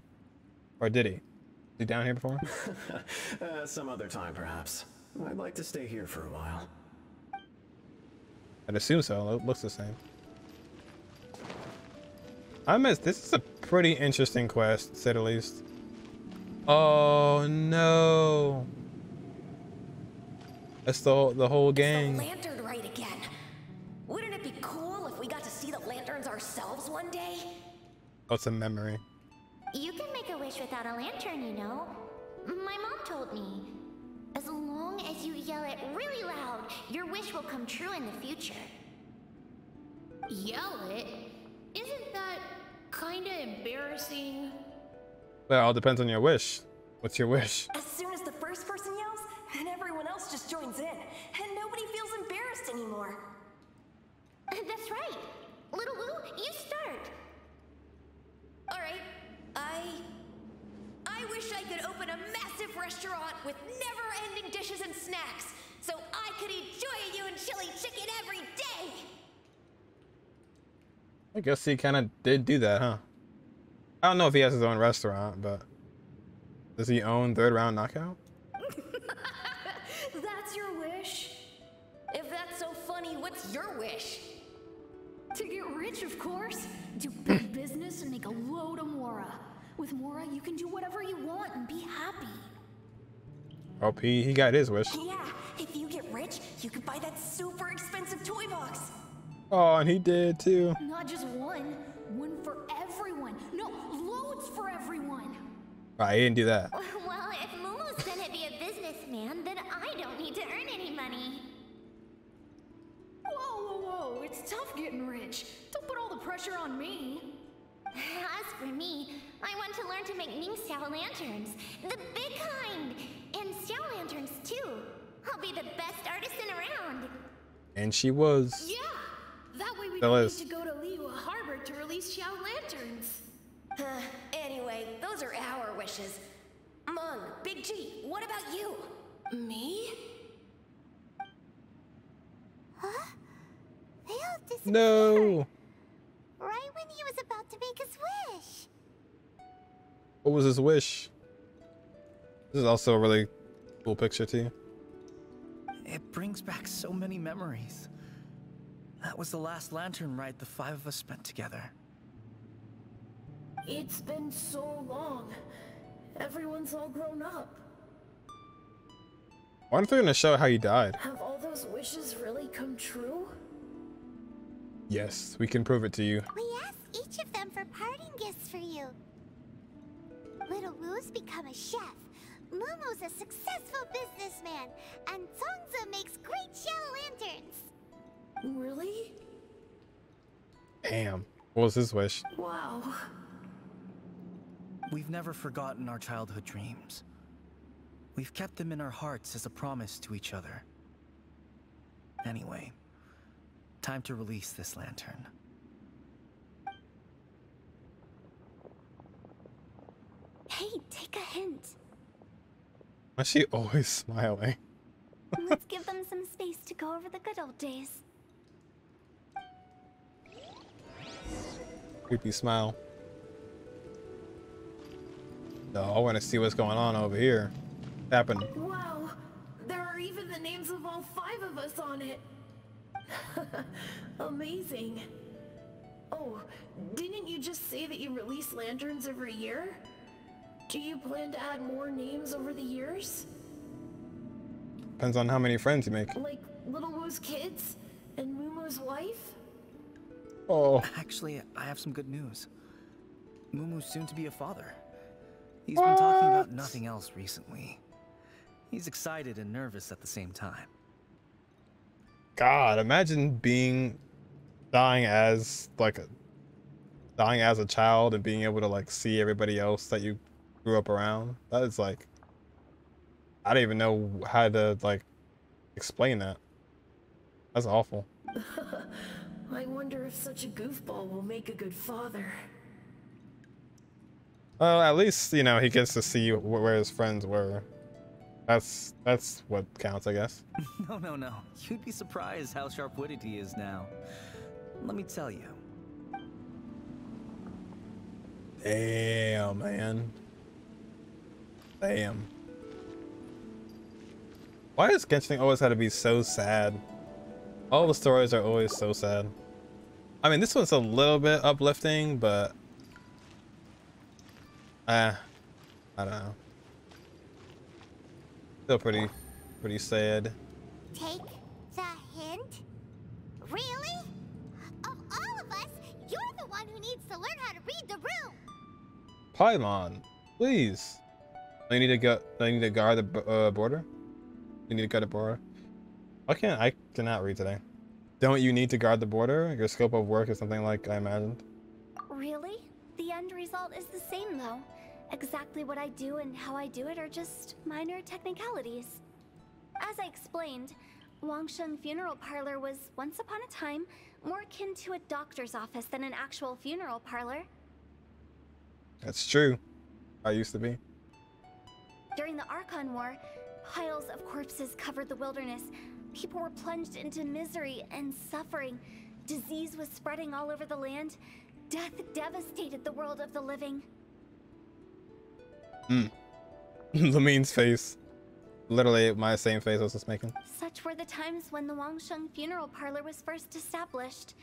Or did he? Is he down here before? uh, some other time, perhaps. I'd like to stay here for a while. I'd assume so. It looks the same. I miss. This is a pretty interesting quest, to say the least. Oh no! That's the the whole gang. The lantern rite again. Wouldn't it be cool if we got to see the lanterns ourselves one day? Oh, What's a memory? You can make a wish without a lantern, you know. My mom told me. As long as you yell it really loud, your wish will come true in the future. Yell it? Isn't that kinda embarrassing? Well, it all depends on your wish. What's your wish? As soon as the first person yells, then everyone else just joins in, and nobody feels embarrassed anymore. Uh, that's right. Little Lou, you start. All right. I I wish I could open a massive restaurant with never-ending dishes and snacks, so I could eat Joy you and Chili Chicken every day. I guess he kind of did do that, huh? I don't know if he has his own restaurant, but does he own Third Round Knockout? That's your wish? If that's so funny, what's your wish? To get rich, of course. Do big hmm. business and make a load of Mora. With Mora, you can do whatever you want and be happy. Oh, he, he got his wish. Yeah, if you get rich, you could buy that super expensive toy box. Oh, and he did too. Not just one, Right, he didn't do that. Well, if Mumu's gonna be a businessman, then I don't need to earn any money. Whoa, whoa, whoa, it's tough getting rich. Don't put all the pressure on me. As for me, I want to learn to make Ning Xiao lanterns. The big kind! And Xiao lanterns, too. I'll be the best artisan around. And she was. Yeah! That way we Still don't is. need to go to Liyue Harbor to release Xiao lanterns. Uh, anyway, those are our wishes. Meng, Big G, what about you? Me? Huh? They all disappeared. No. Right when he was about to make his wish. What was his wish? This is also a really cool picture too. It brings back so many memories. That was the last lantern ride the five of us spent together. It's been so long. Everyone's all grown up. Why wonder if they're gonna show how you died. Have all those wishes really come true? Yes, we can prove it to you. We asked each of them for parting gifts for you. Little Wu's become a chef. Mumu's a successful businessman. And Zongza makes great shell lanterns. Really? Damn. What was his wish? Wow. We've never forgotten our childhood dreams. We've kept them in our hearts as a promise to each other. Anyway, time to release this lantern. Hey, take a hint. Why is she always smiling? Let's give them some space to go over the good old days. Creepy smile. No, I want to see what's going on over here. What's happening? Wow, there are even the names of all five of us on it. Amazing. Oh, didn't you just say that you release lanterns every year? Do you plan to add more names over the years? Depends on how many friends you make. Like Little Wu's kids and Mumu's wife? Oh. Actually, I have some good news. Mumu's soon to be a father. He's been talking about nothing else recently. He's excited and nervous at the same time. God, imagine being dying as like a dying as a child and being able to like see everybody else that you grew up around. That is like I don't even know how to like explain that. That's awful. I wonder if such a goofball will make a good father. Well, at least you know he gets to see wh- where his friends were. That's that's what counts, I guess. no, no, no. You'd be surprised how sharp-witted he is now. Let me tell you. Damn, man. Damn. Why does Genshin always have to be so sad? All the stories are always so sad. I mean, this one's a little bit uplifting, but... Eh, I don't know. Still pretty, pretty sad. Take the hint? Really? Of all of us, you're the one who needs to learn how to read the room. Paimon, please. I need to go. I need to guard the uh, border. You need to guard the border. Why can't I cannot read today? Don't you need to guard the border? Your scope of work is something like I imagined. Really? The end result is the same, though. Exactly what I do and how I do it are just minor technicalities. As I explained, Wangsheng Funeral Parlor was once upon a time more akin to a doctor's office than an actual funeral parlor. That's true. I used to be. During the Archon War, piles of corpses covered the wilderness. People were plunged into misery and suffering. Disease was spreading all over the land. Death devastated the world of the living. Hmm. Lumine's face. Literally my same face I was just making. Such were the times when the Wangsheng Funeral Parlor was first established.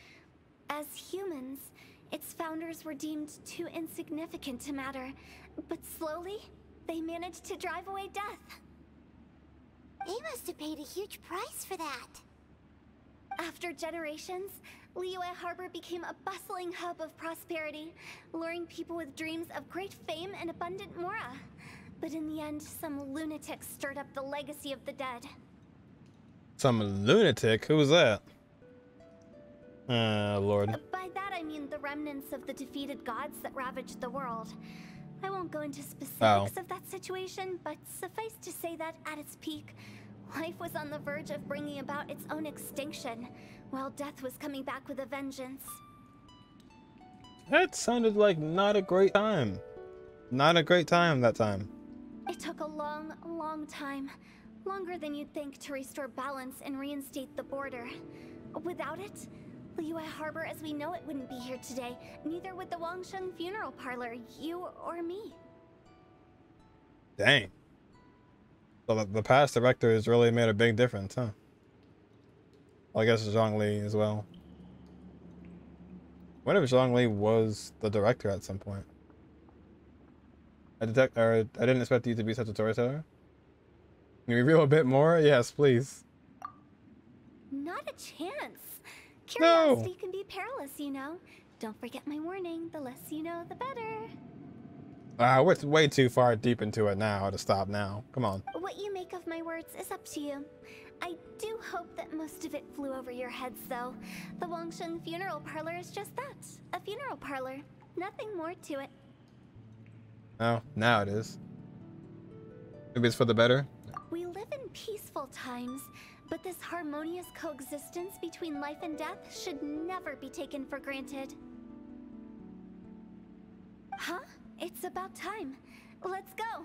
As humans, its founders were deemed too insignificant to matter, but slowly, they managed to drive away death. They must have paid a huge price for that. After generations, Liyue Harbor became a bustling hub of prosperity, luring people with dreams of great fame and abundant mora. But in the end, some lunatic stirred up the legacy of the dead. Some lunatic? Who was that? Uh, Lord. By that I mean the remnants of the defeated gods that ravaged the world. I won't go into specifics Oh. of that situation, but suffice to say that at its peak, life was on the verge of bringing about its own extinction, while death was coming back with a vengeance. That sounded like not a great time. Not a great time that time. It took a long, long time. Longer than you'd think to restore balance and reinstate the border. Without it, Liyue Harbor as we know it wouldn't be here today. Neither would the Wangsheng Funeral Parlor, you or me. Dang. So the, past director has really made a big difference, huh? Well, I guess Zhongli as well. What if Zhongli was the director at some point? I detect, or I didn't expect you to be such a storyteller. Can you reveal a bit more? Yes, please. Not a chance. No. Curiosity can be perilous, you know. Don't forget my warning. The less you know, the better. Ah, we're way too far deep into it now to stop now. Come on. What you make of my words is up to you. I do hope that most of it flew over your heads, though. The Wangsheng Funeral Parlor is just that a funeral parlor. Nothing more to it. Oh, now it is. Maybe it's for the better. We live in peaceful times, but this harmonious coexistence between life and death should never be taken for granted. Huh? It's about time. let's go.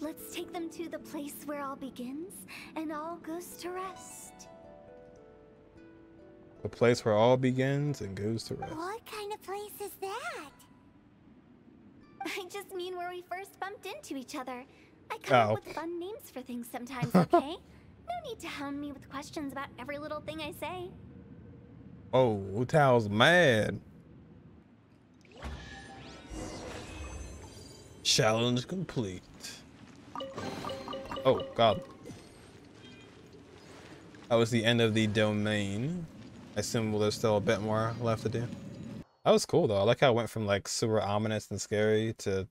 Let's take them to the place where all begins and all goes to rest. The place where all begins and goes to rest. What kind of place is that? I just mean where we first bumped into each other. I come Oh. up with fun names for things sometimes, okay? no need to hound me with questions about every little thing I say. Oh, Tao's mad. Challenge complete. Oh, God. That was the end of the domain. I assume there's still a bit more left to do. That was cool, though. I like how it went from, like, super ominous and scary to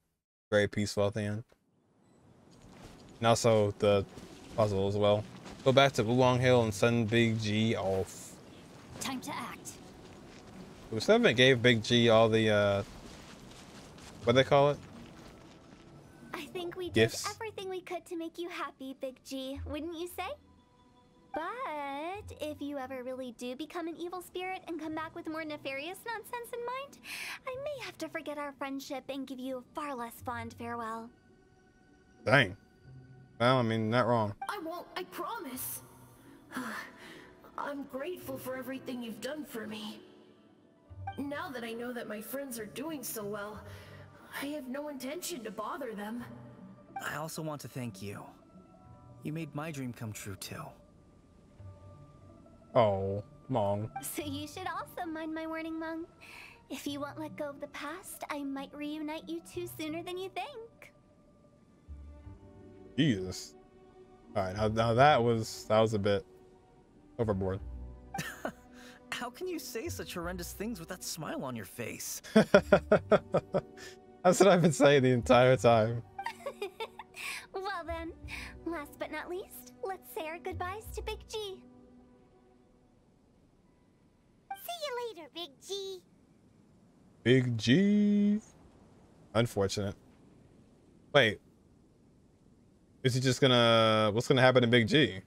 very peaceful at the end. And also the puzzle as well. Go back to Wuwang Hill and send Big G off. Time to act. We still haven't gave Big G all the, uh, what do they call it? I think we Gifts? did everything we could to make you happy, Big G, wouldn't you say? But if you ever really do become an evil spirit and come back with more nefarious nonsense in mind, I may have to forget our friendship and give you a far less fond farewell. Dang. Well, I mean, not wrong. I won't, I promise. I'm grateful for everything you've done for me. Now that I know that my friends are doing so well, I have no intention to bother them. I also want to thank you. You made my dream come true too. Oh, Meng. So you should also mind my warning, Meng. If you won't let go of the past, I might reunite you two sooner than you think. Jesus. All right, now, now that was that was a bit overboard. How can you say such horrendous things with that smile on your face? That's what I've been saying the entire time. Well then, last but not least, let's say our goodbyes to Big G. See you later, Big G. Big G. Unfortunate. Wait. Is he just gonna? What's gonna happen to Big G?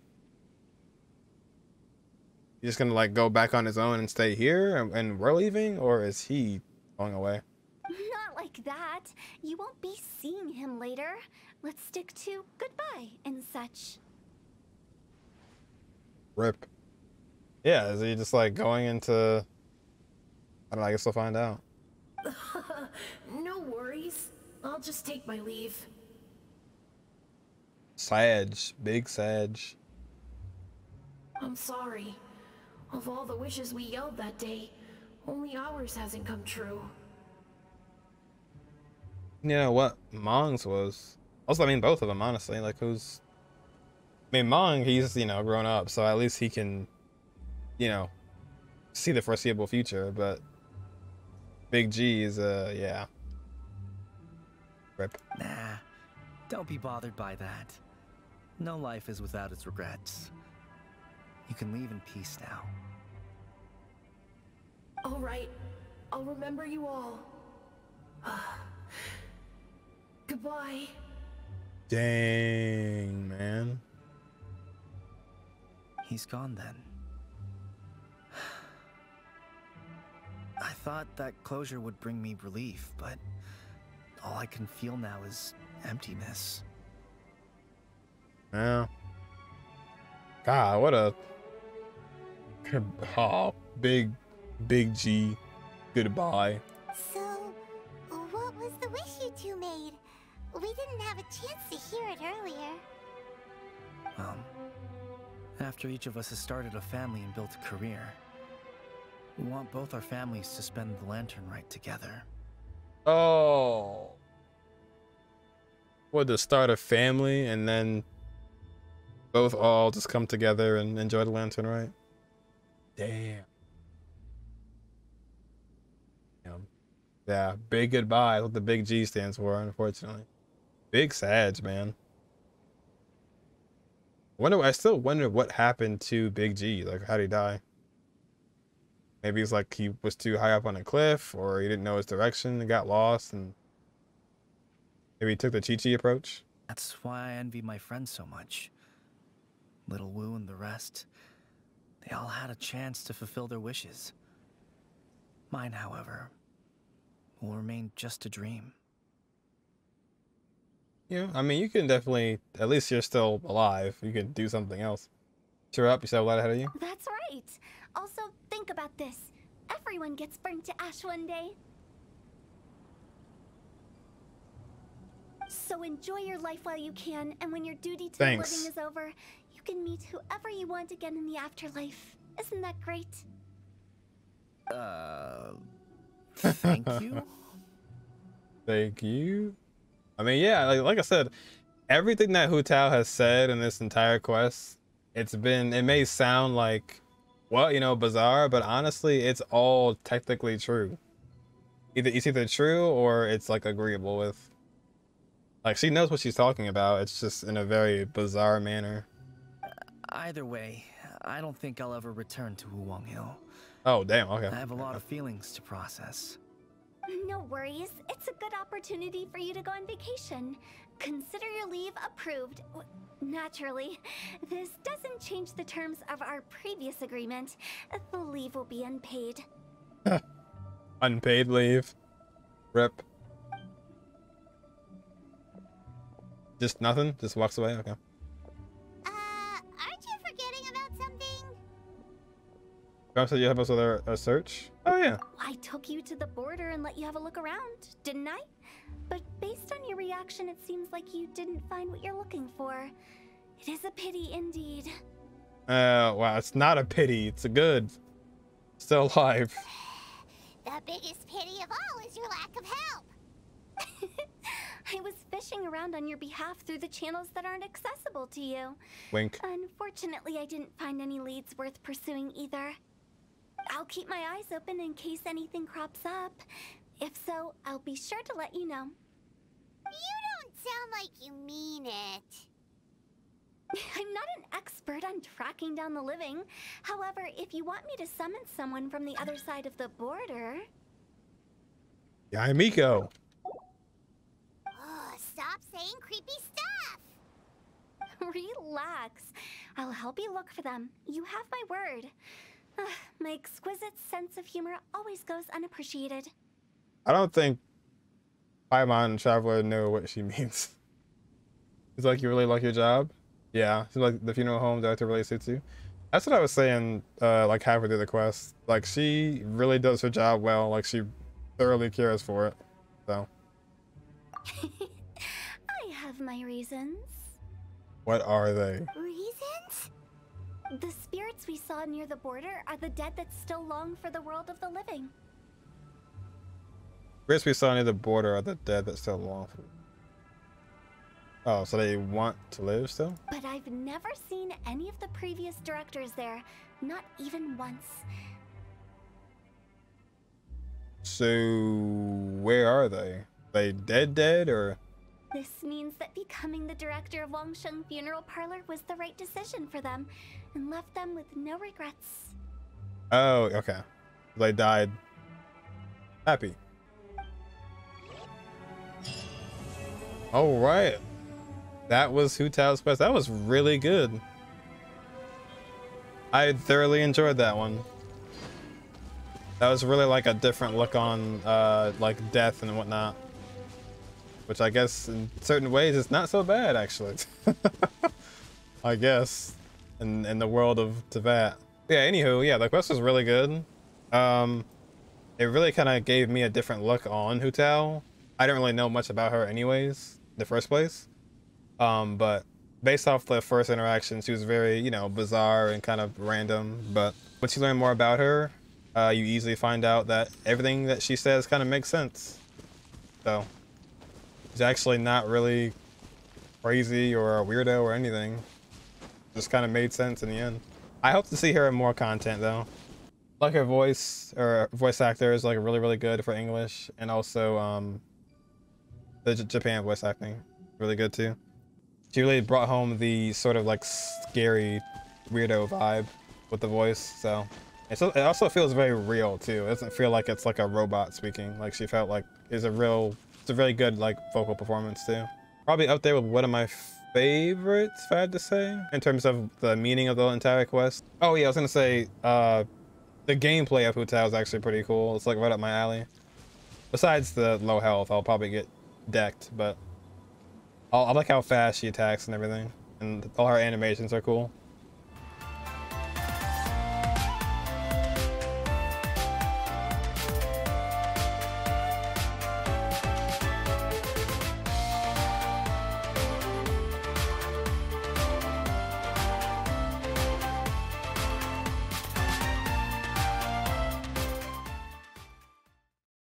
He's just gonna like go back on his own and stay here, and, and we're leaving, or is he going away? Not like that. You won't be seeing him later. Let's stick to goodbye and such. Rip. Yeah, is he just like going into? I don't know. I guess we'll find out. no worries. I'll just take my leave. Sag, big Sag. I'm sorry. Of all the wishes we yelled that day, only ours hasn't come true. You know what Meng's was? Also, I mean both of them honestly. Like who's? I mean Mong, he's you know grown up, so at least he can, you know, see the foreseeable future. But Big G is uh yeah. Rip. Nah, don't be bothered by that. No life is without its regrets. You can leave in peace now. All right. I'll remember you all. Goodbye. Dang man. He's gone then. I thought that closure would bring me relief, but all I can feel now is emptiness. Yeah. God, what a oh, big, big G. Goodbye. So, what was the wish you two made? We didn't have a chance to hear it earlier. Um, after each of us has started a family and built a career, we want both our families to spend the lantern rite together. Oh. What to start a family and then both all just come together and enjoy the lantern, right? Damn. Damn. Yeah, big goodbye. What the big G stands for, unfortunately. Big Sag, man. Wonder I still wonder what happened to Big G. Like how'd he die? Maybe it's like he was too high up on a cliff or he didn't know his direction and got lost and maybe he took the Qiqi approach. That's why I envy my friends so much. Little Wu and the rest. They all had a chance to fulfill their wishes. Mine, however, will remain just a dream. Yeah, I mean, you can definitely, at least you're still alive. You can do something else. Cheer up, you still have a lot ahead of you. That's right. Also, think about this. Everyone gets burnt to ash one day. So enjoy your life while you can, and when your duty to Thanks. the living is over, you can meet whoever you want again in the afterlife. Isn't that great? Uh, thank you. Thank you. I mean, yeah, like, like I said, everything that Hu Tao has said in this entire quest, it's been, it may sound like, well, you know, bizarre, but honestly, it's all technically true. Either it's either true or it's like agreeable with. Like she knows what she's talking about. It's just in a very bizarre manner. Either way, I don't think I'll ever return to Wuwang Hill. Oh, damn. Okay. I have a lot of feelings to process. No worries. It's a good opportunity for you to go on vacation. Consider your leave approved. Naturally, this doesn't change the terms of our previous agreement. The leave will be unpaid. Unpaid leave. Rip. Just nothing? Just walks away? Okay. Perhaps you help us with our search? Oh, yeah. I took you to the border and let you have a look around, didn't I? But based on your reaction, it seems like you didn't find what you're looking for. It is a pity indeed. Uh, wow, it's not a pity. It's a good. Still alive. The biggest pity of all is your lack of help. I was fishing around on your behalf through the channels that aren't accessible to you. Wink. Unfortunately, I didn't find any leads worth pursuing either. I'll keep my eyes open in case anything crops up. If so, I'll be sure to let you know. You don't sound like you mean it. I'm not an expert on tracking down the living. However, if you want me to summon someone from the other side of the border, Yeah, I'm Miko. Oh, stop saying creepy stuff. relax. I'll help you look for them. You have my word. My exquisite sense of humor always goes unappreciated. I don't think Paimon Traveler know what she means. It's like you really like your job? Yeah. Seems like the funeral home director really suits you. That's what I was saying, uh, like halfway through the quest. Like she really does her job well, like she thoroughly cares for it. So I have my reasons. what are they? Reasons? The spirits we saw near the border are the dead that still long for the world of the living. Spirits we saw near the border are the dead that still long for Oh, so they want to live still? But I've never seen any of the previous directors there, not even once. So where are they? They dead dead or This means that becoming the director of Wangsheng Funeral Parlor was the right decision for them and left them with no regrets. Oh, okay. They died happy. All right. That was Hu Tao's Quest. That was really good. I thoroughly enjoyed that one. That was really like a different look on uh, like death and whatnot. Which I guess in certain ways is not so bad actually. I guess. In in the world of Teyvat. Yeah, anywho, yeah, the quest was really good. Um it really kind of gave me a different look on Hu Tao. I didn't really know much about her anyways, in the first place. Um, but based off the first interaction, she was very, you know, bizarre and kind of random. But once you learn more about her, uh, you easily find out that everything that she says kind of makes sense. So, she's actually not really crazy or a weirdo or anything. Just kind of made sense in the end. I hope to see her in more content though. Like her voice or voice actor is like really really good for English, and also um, the J- Japan voice acting really good too. She really brought home the sort of like scary weirdo vibe with the voice. So it also feels very real too. It doesn't feel like it's like a robot speaking. Like she felt like it's a real, it's a really good like vocal performance too. Probably up there with one of my favorites, if I had to say, in terms of the meaning of the entire quest. Oh yeah, I was gonna say, uh, the gameplay of Hu Tao is actually pretty cool. It's like right up my alley. Besides the low health, I'll probably get decked, but I like how fast she attacks and everything, and all her animations are cool.